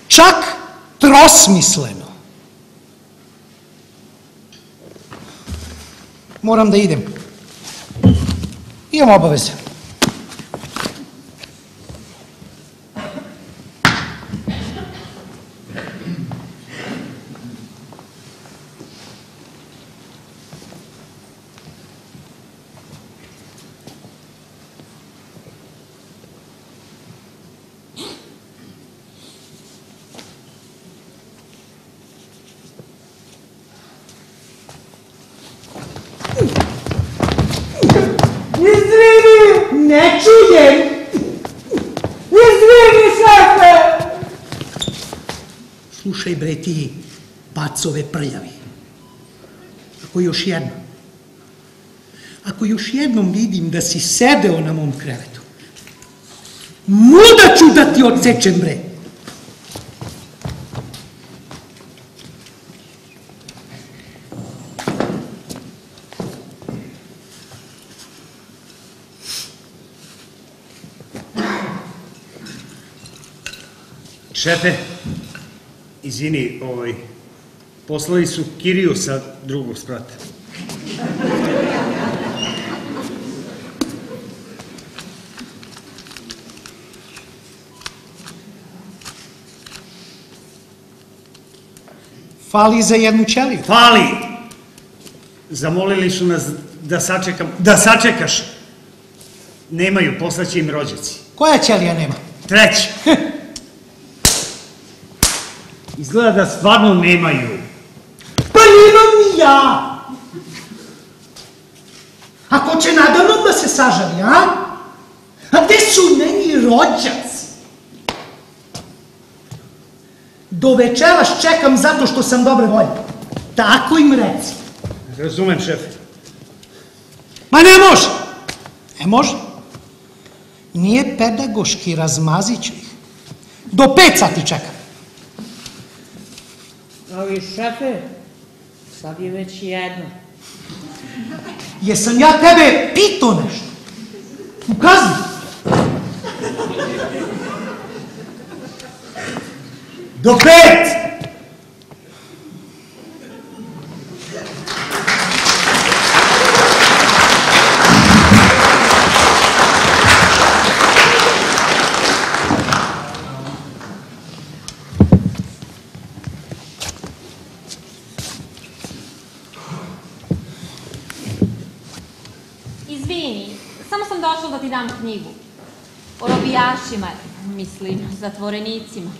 Čak trosmisleno. Moram da idem. Imam obaveze. Izvini, ne čujem. Izvini, šefe. Slušaj bre ti, pacove prljavi. Ako još jednom, ako još jednom vidim da si sedeo na mom krevetu, muda ću da ti odsečem bre. Šefe, izvini, ovaj, poslali su Kiriju sa drugog sprata. Fali za jednu ćeliju. Fali! Zamolili su nas da sačekam, da sačekaš. Nemaju, poslaće im rođaci. Koja ćelija nema? Treći. Izgleda da stvarno nemaju. Ja! Ako će nadamnom da se sažali, a? A gde su meni rođaci? Do večeras čekam zato što sam dobre volje. Tako im reci. Razumem, šefe. Ma ne može! Ne može. Nije pedagoški, razmazit ću ih. Do pet sati čekam. Ali šefe, sad je već jedno. Jesam ja tebe pitao nešto? U kazni? Do pet! Izvini, samo sam došla da ti dam knjigu. O robijašima, mislim, zatvorenicima.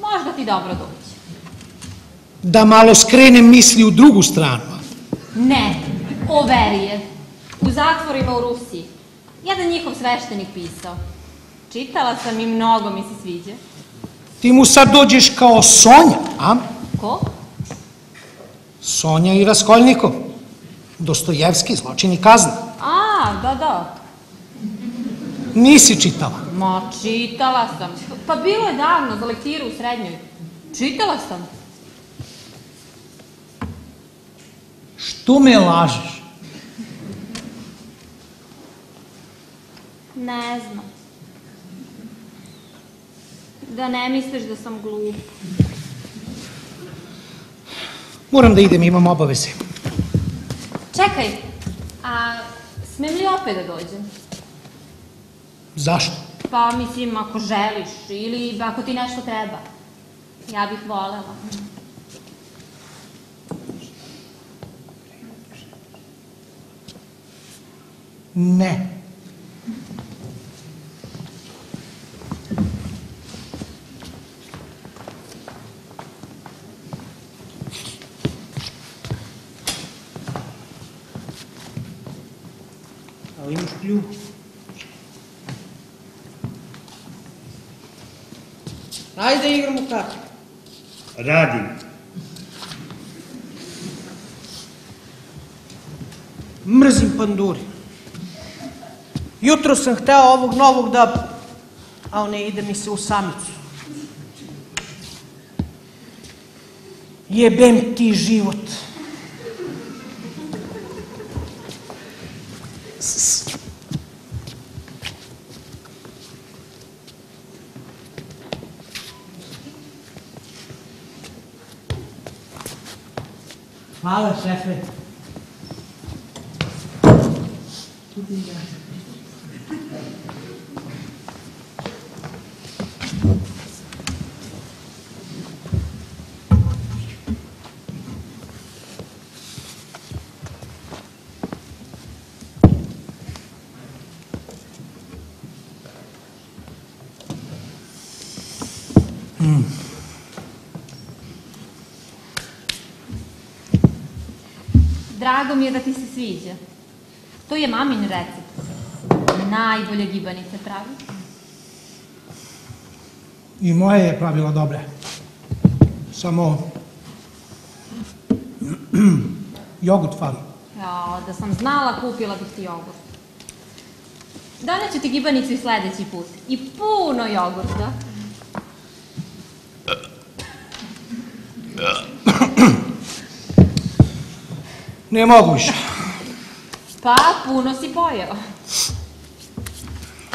Možda ti dobro doći. Da malo skrenem misli u drugu stranu. Ne, o veri je. U zatvorima u Rusiji. Jedan njihov sveštenik pisao. Čitala sam i mnogo mi se sviđa. Ti mu sad dođeš kao Sonja, a? Ko? Sonja i Raskolnikov. Dostojevski, zločin i kazna. A, da, da. Nisi čitala. Ma, čitala sam. Pa bilo je davno za lektiru u srednjoj. Čitala sam. Što me lažeš? Ne znam. Da ne misliš da sam glup. Moram da idem, imam obaveze. Čekaj, a smem li opet da dođem? Zašto? Pa mislim, ako želiš ili ako ti nešto treba. Ja bih volela. Ne. Ali imaš ključ. Ajde igramo karte. Radim. Mrzim panduri. Jutro sam hteo ovog novog da... A ne ide mi se u samicu. Jebem ti život. Hvala, šefe. Drago mi je da ti se sviđa. To je mamin recept. Najbolje gibanice pravi. I moje je pravila dobre. Samo... jogurt fali. Ja, da sam znala, kupila bih ti jogurt. Doneću ti gibanicu i sledeći put. I puno jogurta. Ne mogu više. Pa, puno si pojeo.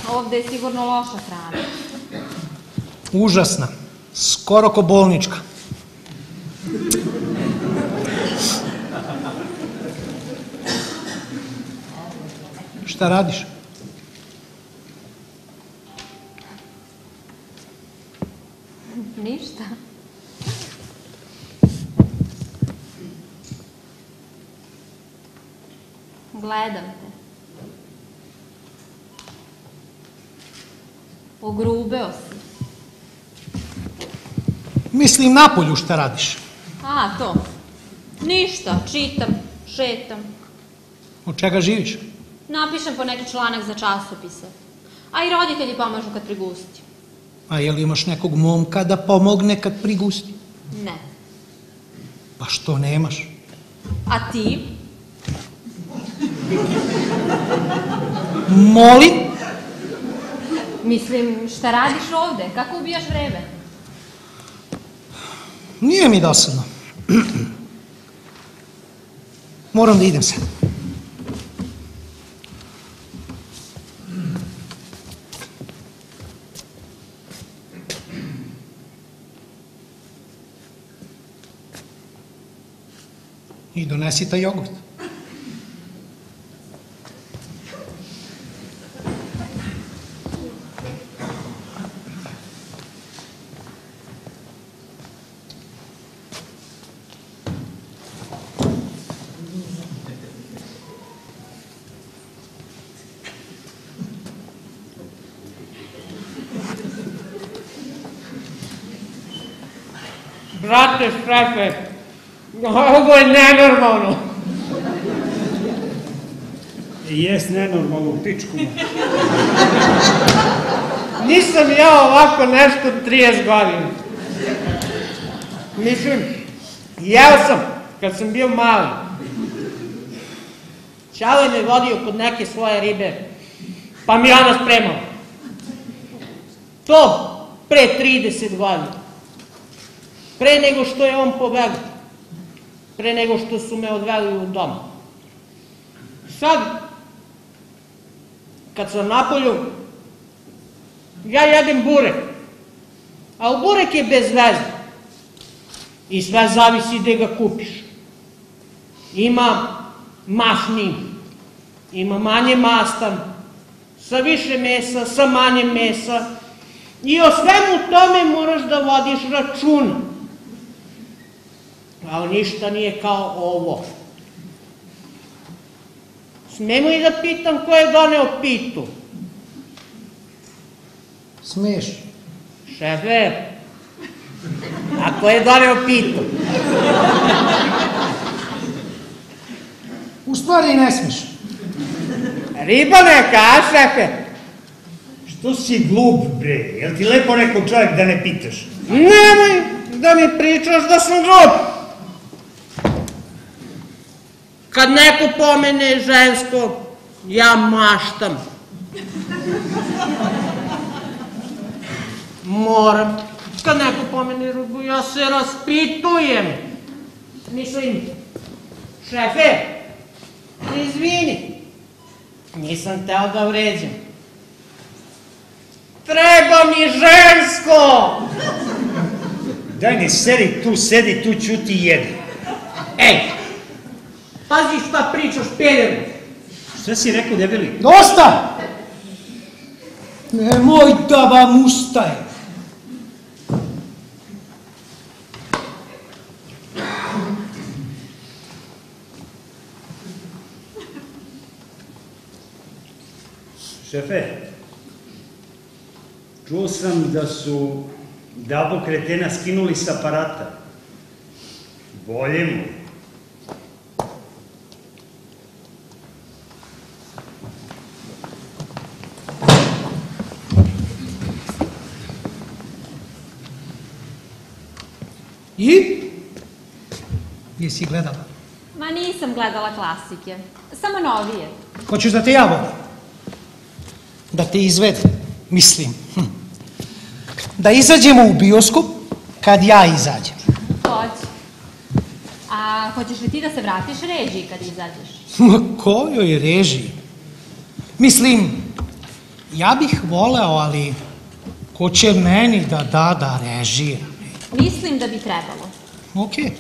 Ovde je sigurno loša hrana. Užasna. Skoro ko bolnička. Šta radiš? Ništa. Gledam te. Pogrubeo si. Mislim napolju šta radiš. A, to. Ništa, čitam, šetam. Od čega živiš? Napišem po neki članak za časopise. A i roditelji pomažu kad prigusti. A jel imaš nekog momka da pomogne kad prigusti? Ne. Pa što nemaš? A ti? Molim? Mislim, šta radiš ovde? Kako ubijaš vreme? Nije mi dosadno. Moram da idem sad. I donesi taj jogurt. Brate, šefe, ovo je nenormalno. Jes nenormalno, pičku. Nisam ja ovako nešto 30 godina. Mislim, jeo sam kad sam bio mali. Čale me vodio kod neke svoje ribe, pa mi ona spremala. To pre 30 godina. Pre nego što je on pobegao. Pre nego što su me odveli u dom. Sad, kad sam napolju, ja jedem burek. A u burek je bez veze. I sve zavisi gde ga kupiš. Ima mašni, ima manje mastan, sa više mesa, sa manje mesa. I o svemu tome moraš da vodiš računa. Ali ništa nije kao ovo. Smemo i da pitam ko je doneo pitu? Smiješ? Šefe, a ko je doneo pitu? U stvari ne smiješ. Riba neka, a šefe? Što si glup, bre? Jel ti lepo rekao čovjek da ne pitaš? Nemoj da mi pričaš da sam glup. Kad neko pomene žensko, ja maštam. Moram. Kad neko pomene rugu, ja se raspitujem. Mislim, šefe, izvini, nisam teo da vređam. Treba mi žensko! Daj ne sedi tu, sedi tu, ćuti i jedi. Ej, pazi šta pričaš, pederu. Šta si rekao, debeli? Dosta! Nemoj da vam ustaje. Šefe, čuo sam da su Dabo kretena skinuli sa aparata. Bolje mu. I? Jesi gledala? Ma nisam gledala klasike. Samo novije. Hoćeš da te ja vodim? Da te izvedem, mislim. Hm. Da izađemo u bioskop kad ja izađem. Hoće. A hoćeš li ti da se vratiš ređi kad izađeš? Ma kojoj režiji? Mislim, ja bih voleo, ali Hoće meni da da da režira. Mislim da bi trebalo. Okej.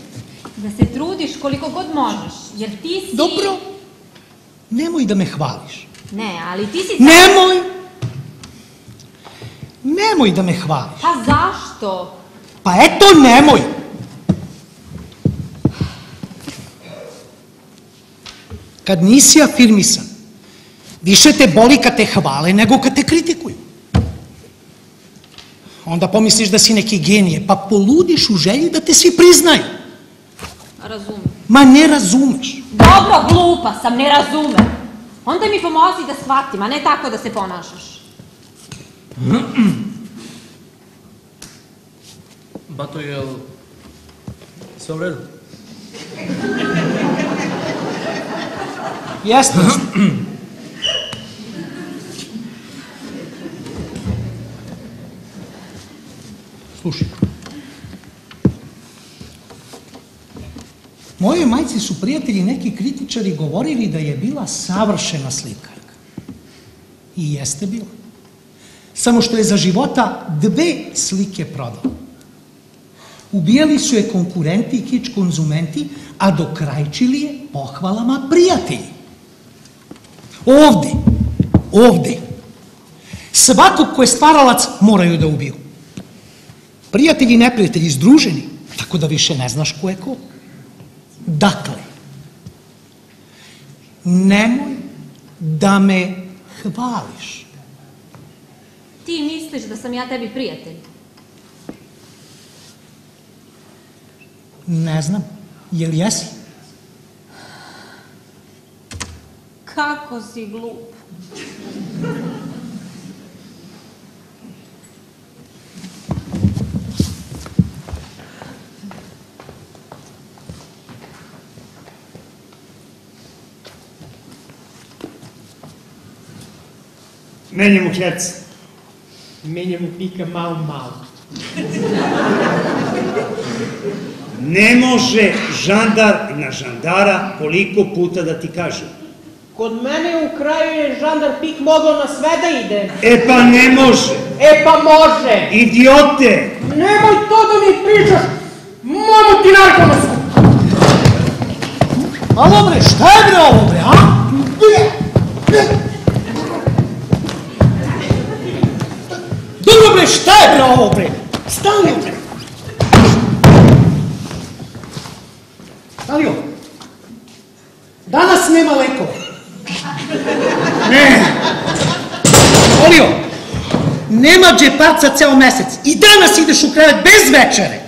Da se trudiš koliko god možeš, jer ti si... Dobro. Nemoj da me hvališ. Ne, ali ti si... Nemoj! Nemoj da me hvališ. Pa zašto? Pa eto, nemoj! Kad nisi afirmisan, više te boli kad te hvale nego kad te kritikuju. Onda pomisliš da si neki genije, pa poludiš u želji da te svi priznaju. Razumem. Ma ne razumeš. Dobro, glupa sam, ne razumem. Onda mi pomozi da shvatim, a ne tako da se ponašaš. Bato, jel... Sve u redu? Jeste. Slušaj. Mojoj majci su prijatelji neki kritičari govorili da je bila savršena slikarka. I jeste bila. Samo što je za života dve slike prodala. Ubijali su je konkurenti i kič konzumenti, a dokrajčili je pohvalama prijatelji. Ovde, ovde, svakog ko je stvaralac moraju da ubiju. Prijatelji i neprijatelji združeni, tako da više ne znaš ko je ko. Dakle, nemoj da me hvališ. Ti misliš da sam ja tebi prijatelj? Ne znam, jel jesi? Kako si glup. Menjamo herca. Menjamo pika malo, malo. Ne može žandar na žandara koliko puta da ti kaže. Kod mene u kraju je žandar pik mogao na sve da ide. E pa ne može. E pa može. Idiote! Nemoj to da mi pričaš. Mamu ti narkomansku. Alo bre, šta je bre ovo bre, a? Dobro bre, šta je bre ovo bre? Stani bre. Alio, danas nema lekova. Ne. Olio, nema džeparca ceo mesec i danas ideš u krevet bez večere.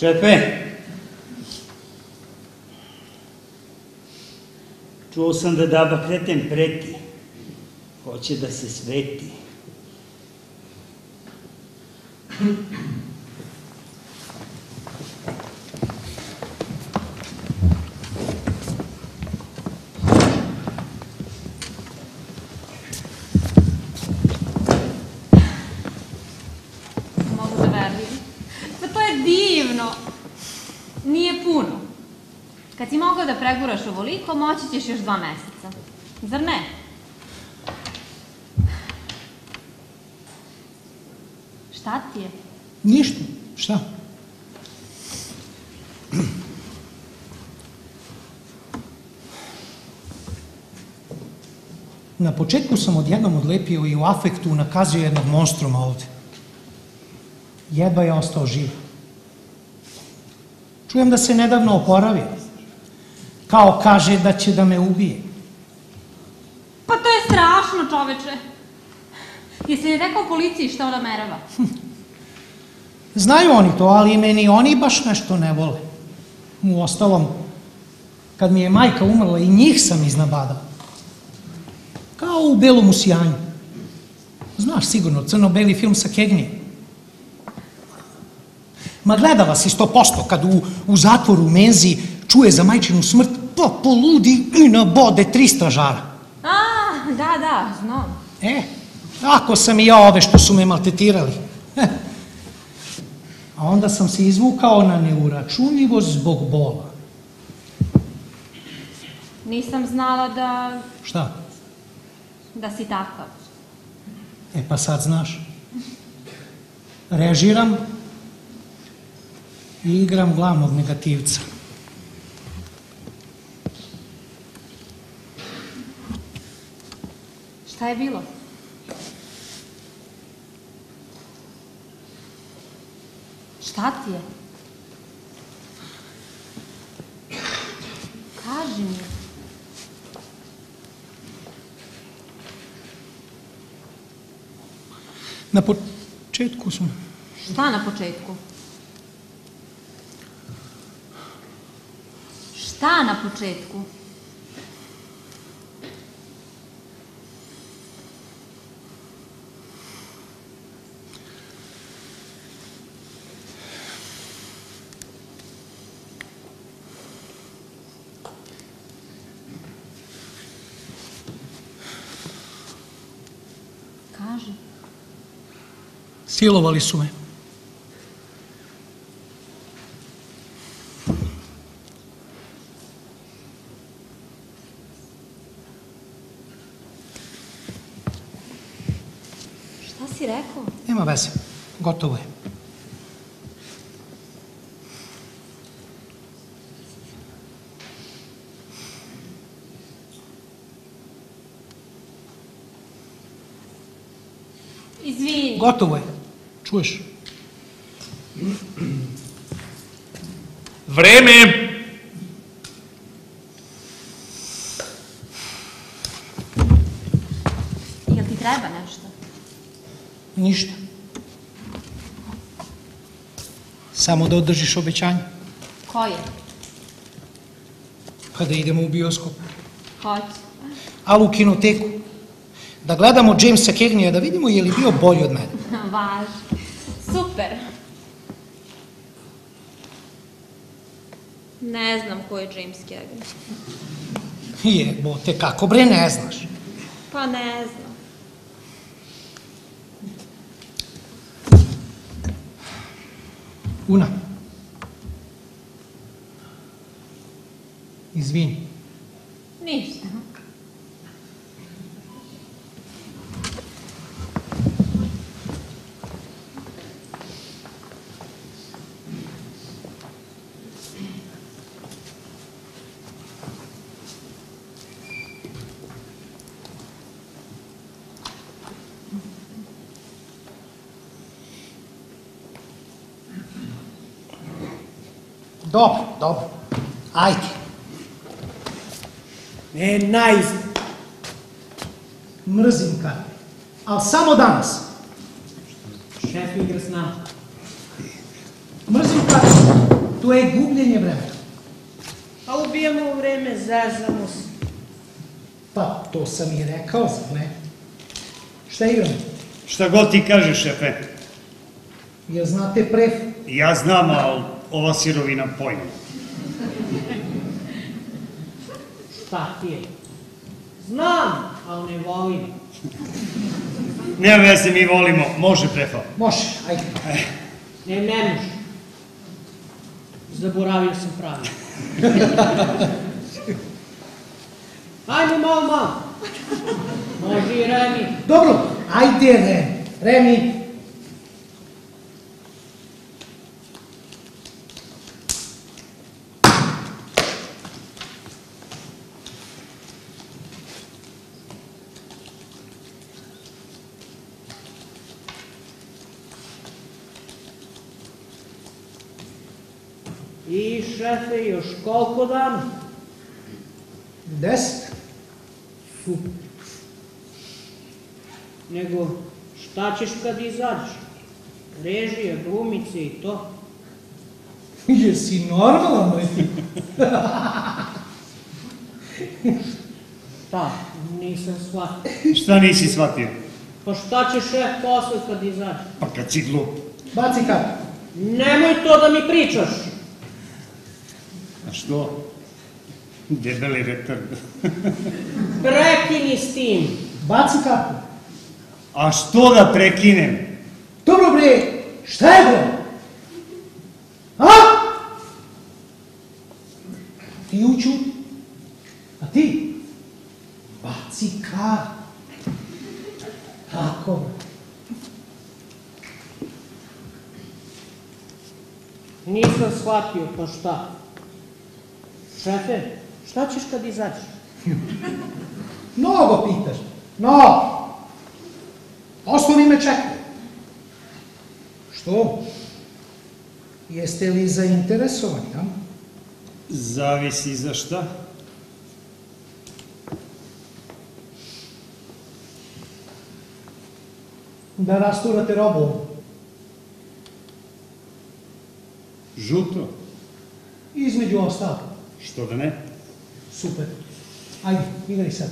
Šefe, čuo sam da daba kreten preti. Hoće da se sveti. Mogu da verujem. Pa to je divno. Nije puno. Kad si mogao da preguraš ovoliko, moći ćeš još dva meseca. Zar ne? Šta ti je? Ništa, šta? Na početku sam odjednom odlepio i u afektu nakazio jednog monstruma ovde. Jedva je ostao živ. Čujem da se nedavno oporavio. Kao kaže da će da me ubije. Pa to je strašno, čoveče. Jesi li rekao policiji šta ona merava? Znaju oni to, ali meni oni baš nešto ne vole. U ostalom, kad mi je majka umrla i njih sam iznabadao. Kao u Belom usijanju. Znaš sigurno, crno-beli film sa Kegnije. Ma gledala si sto posto kad u, u zatvoru u menzi čuje za majčinu smrt, pa poludi i nabode tri stražara. A, da, da, znam. E, Ako sam i ja ove što su me maltetirali. Heh. A onda sam se izvukao na neuračunljivost zbog bola. Nisam znala da, Šta? da si takav. E pa sad znaš. Režiram i igram glavnog negativca. Šta je bilo? Šta ti je? Kaži mi. Na početku sam... Šta na početku? Šta na početku? Kaži. Silovali su me. Šta si rekao? Nema veze. Gotovo je. Izvini. Gotovo je. Čuješ? Vreme! Jel ti treba nešto? Ništa. Samo da održiš obećanje. Koje? Pa da idemo u bioskop. Hoću. Ali u kinoteku. Da gledamo Jamesa Cagnija, da vidimo je li bio bolji od mene. Važ. Super. Ne znam ko je James Cagney. Jebote, kako bre ne znaš? Pa ne znam. Una. Izvini. Ništa. Dobro, dobro. Ajde. E, najz. Mrzim karte. Ali samo danas. Šef igra s nama. Mrzim karte. To je gubljenje vremena. A ubijamo vreme, zezamo se. Pa, to sam i rekao, zar ne? Šta igramo? Šta god ti kažeš, šefe. Jel znate pref? Ja znam, ali ova sirovina pojma. Šta ti je? Znam, ali ne volim. Nema veze, mi volimo. Može, prefa. Može, ajde. Ne, ne može. Zaboravio sam pravilo. Ajmo malo, malo. Može i Remi. Dobro, ajde Remi. Remi. I šefe, još koliko dana? Deset. Super. Nego, šta ćeš kad izađeš? Režija, glumice i to. Jesi normalan, moj ti? Šta? Nisam shvatio. Šta nisi shvatio? Pa šta će šef posle kad izađe? Pa kad si glup. Baci kartu. Nemoj to da mi pričaš. A što? Debeli retard. Prekini s tim. Baci kartu. A što da prekinem? Dobro bre, šta je bro? A? Ti uču? A ti? Baci kar. Tako. bre. Nisam shvatio, pa šta? Šefe, šta ćeš kad izađeš? Mnogo pitaš. No. Osnovi me čekaju. Što? Jeste li zainteresovani, a? Zavisi za šta? Da rasturate robu. Žuto? Između ostalo. Što da ne? Super. Ajde, igraj sad.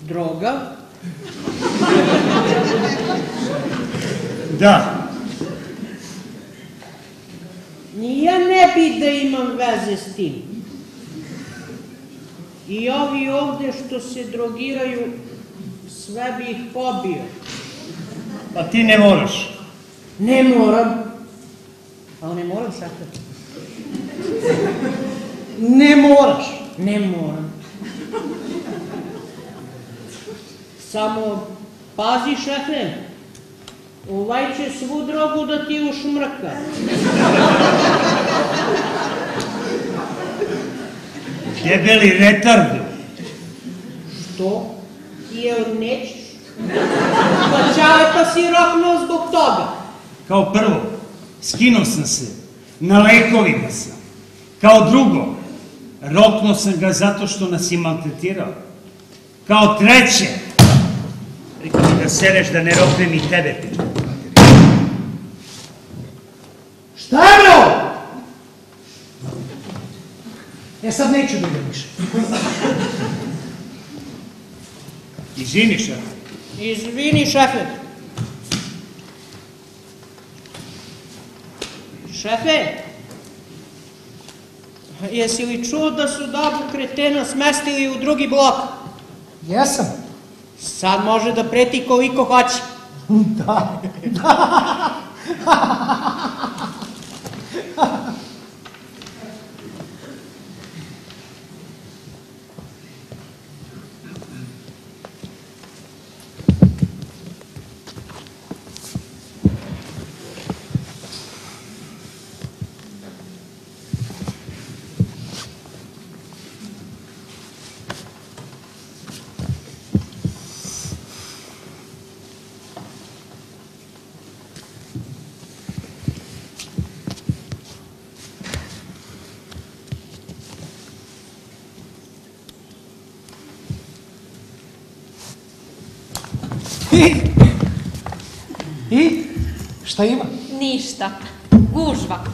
Droga? Da. Ni ja ne bi da imam veze s tim. I ovi ovde što se drogiraju, sve bi ih pobio. Pa ti ne moraš. Ne moram. Moram šefe. Ne moraš. Ne moram. Samo pazi šefe, ovaj će svu drogu da ti ušmrka. Debeli retard. Što? Jer nećeš? Pa čale pa si roknuo zbog toga. Kao prvo, skinuo sam se. Na lekovima sam. Kao drugo, roknuo sam ga zato što nas je maltretirao. Kao treće, rekao mi da sereš da ne roknem i tebe, pička. Šta je bro? E sad neću da idem više. Izvini, šef. Izvini, šefe. Šefe, jesi li čuo da su Dabu kretena smestili u drugi blok? Jesam. Sad može da preti koliko hoće. Da. I? I? Šta ima? Ništa. Gužva.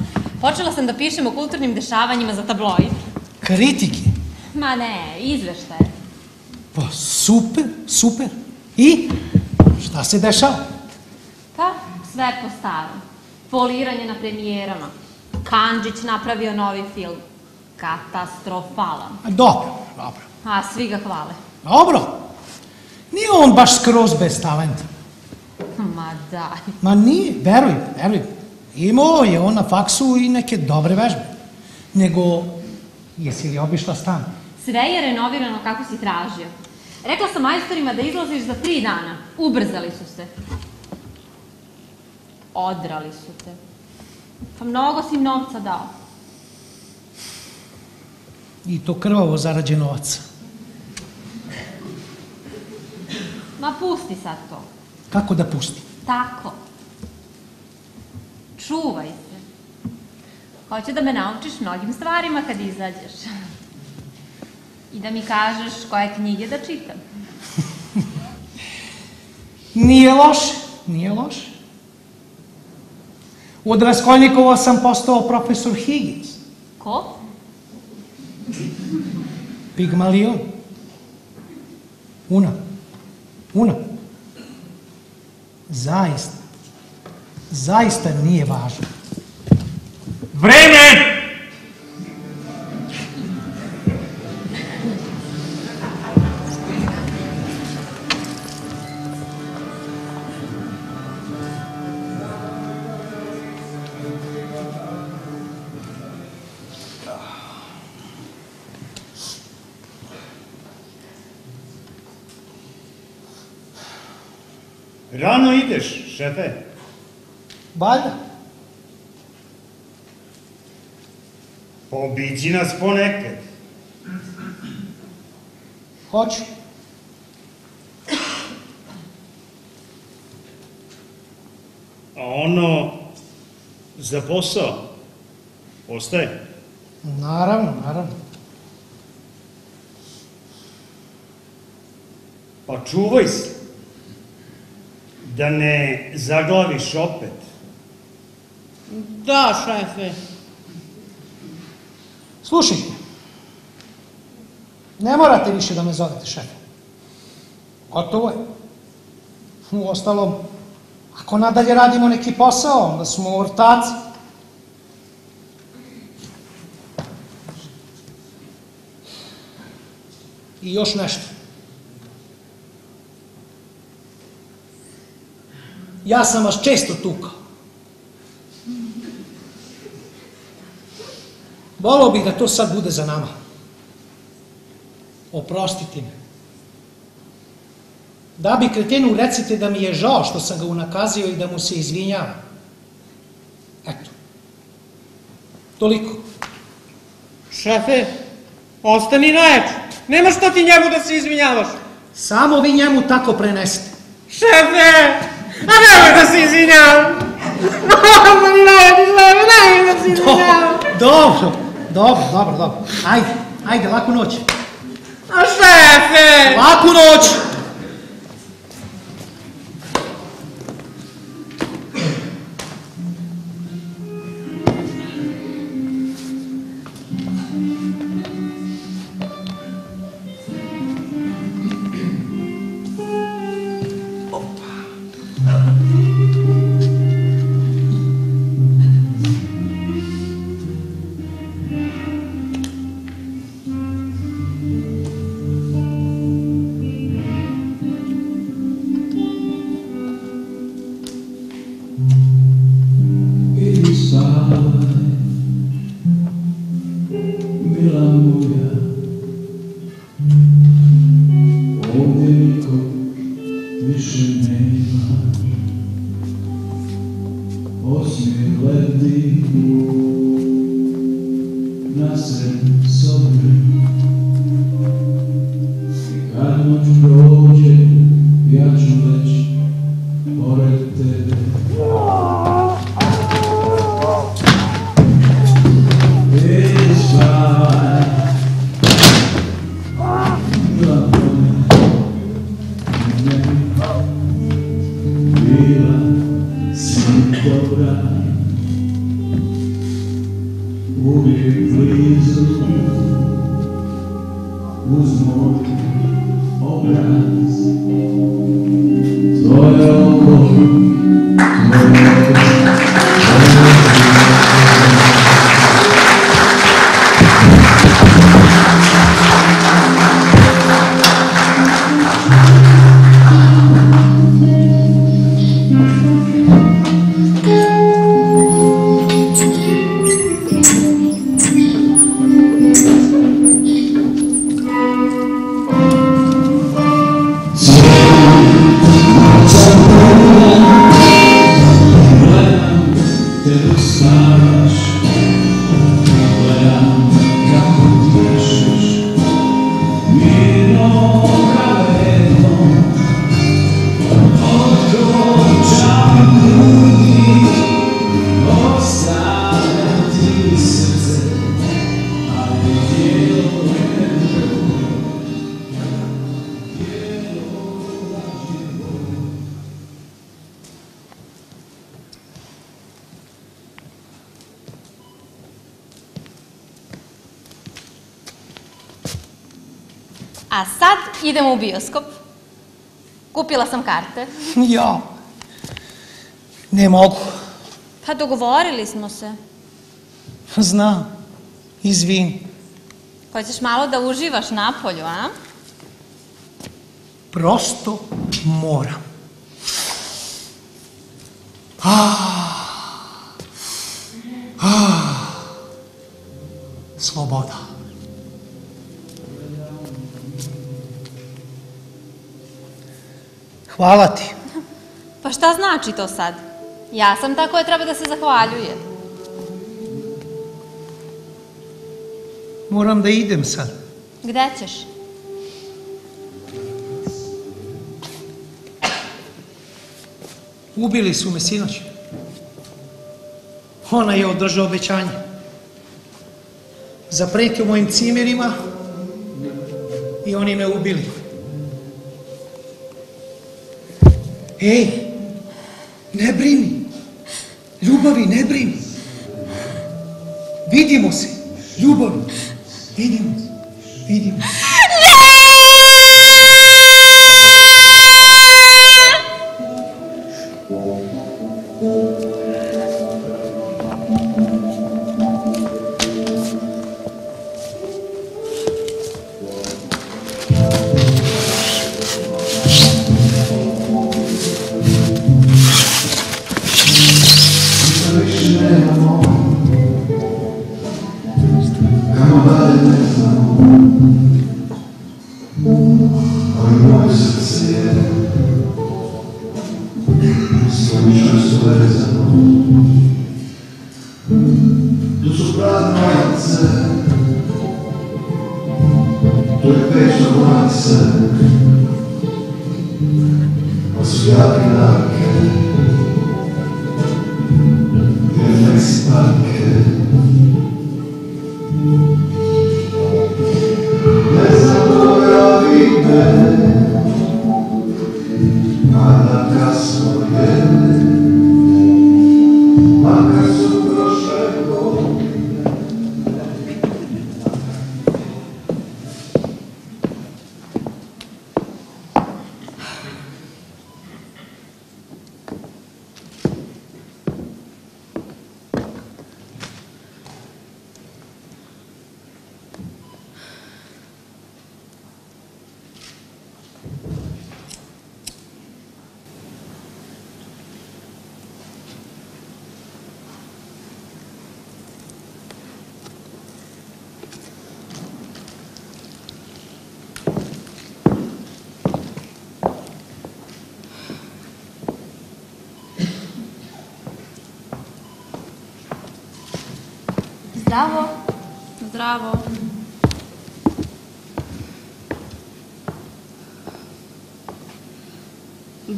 Počela sam da pišem o kulturnim dešavanjima za tabloid. Kritike. Ma ne, izveštaje. Pa super, super. I? Šta se dešava? Pa, sve po starom. Poliranje na premijerama. Kandžić napravio novi film. Katastrofalan. Dobro, dobro. A svi ga hvale. Dobro. Nije on baš skroz bez talenta. Daj. Ma nije, veruj, veruj. Imao je on na faksu i neke dobre vežbe. Nego, jesi li obišla stan? Sve je renovirano kako si tražio. Rekla sam majstorima da izlaziš za tri dana. Ubrzali su se. Odrali su te. Pa mnogo si novca dao. I to krvavo zarađen novac. Ma pusti sad to. Kako da pusti? Tako. Čuvaj se. Hoću da me naučiš mnogim stvarima kad izađeš. I da mi kažeš koje knjige da čitam. Nije loše, nije loše. Od Raskolnikova sam postao profesor Higgins. Ko? Pigmalion. Una. Una. Zaista. Zaista nije važno. Vreme! Ideš, šefe. Valjda. Obiđi nas ponekad. Hoću. A ono za posao ostaje. Naravno, naravno. Pa čuvaj se. Da ne zaglaviš opet. Da, šefe. Slušajte. Ne morate više da me zovete šefe. Gotovo je. U ostalom, ako nadalje radimo neki posao, onda smo ortaci. I još nešto. Ja sam vas često tukao. Volao bih da to sad bude za nama. Oprostite me. Da bi kretenu recite da mi je žao što sam ga unakazio i da mu se izvinjavam. Eto. Toliko. Šefe, ostani reč. Nema što ti njemu da se izvinjavaš. Samo vi njemu tako prenesite. Šefe, a nemoj da se izvinjavam. Pa ni radi, šefe, nemoj da se izvinjavam. Dobro, dobro, dobro, dobro. Ajde, ajde, laku noć. A šefe! Laku noć! Idemo u bioskop. Kupila sam karte. Ja. Ne mogu. Pa dogovorili smo se. Znam. Izvini. Hoćeš malo da uživaš napolju, a? Prosto moram. Ah. Ah. Sloboda. Hvala ti. Pa šta znači to sad? Ja sam ta koja treba da se zahvaljuje. Moram da idem sad. Gde ćeš? Ubili su me sinoć. Ona je održao obećanje. Zapretio mojim cimerima i oni me ubili. Ej, ne brini. Ljubavi, ne brini. Vidimo se. Ljubavi, vidimo se. Vidimo se. više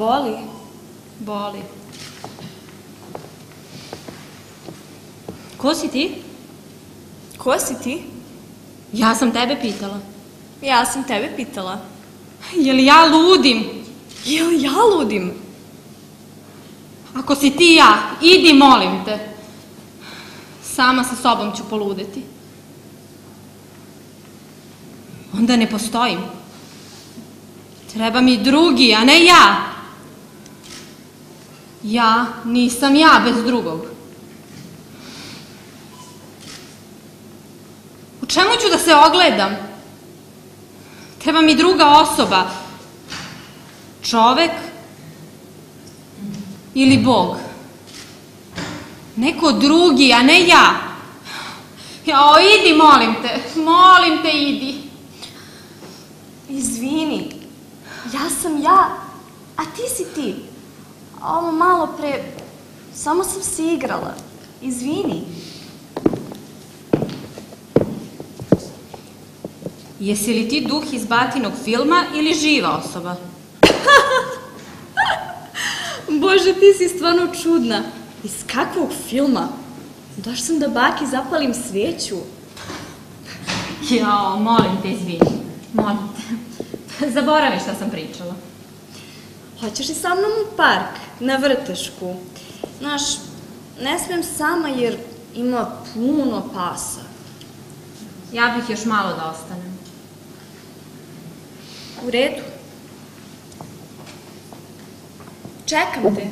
Boli. Boli. Ko si ti? Ko si ti? Ja sam tebe pitala. Ja sam tebe pitala. Je li ja ludim? Jel ja ludim? Ako si ti ja, idi molim te. Sama sa sobom ću poludeti. Onda ne postojim. Treba mi drugi, a ne ja. Ja nisam ja bez drugog. U čemu ću da se ogledam? Treba mi druga osoba. Čovek ili Bog. Neko drugi, a ne ja. Jao, idi, molim te. Molim te, idi. Izvini. Ja sam ja, a ti si ti. A ovo malo pre, samo sam se igrala. Izvini. Jesi li ti duh iz batinog filma ili živa osoba? Bože, ti si stvarno čudna. Iz kakvog filma? Došla sam da baki zapalim sveću. Jao, molim te, izvini. Molim te. Zaboravi šta sam pričala. Hoćeš li sa mnom u park, na vrtešku? Znaš, ne smem sama jer ima puno pasa. Ja bih još malo da ostanem. U redu. Čekam te.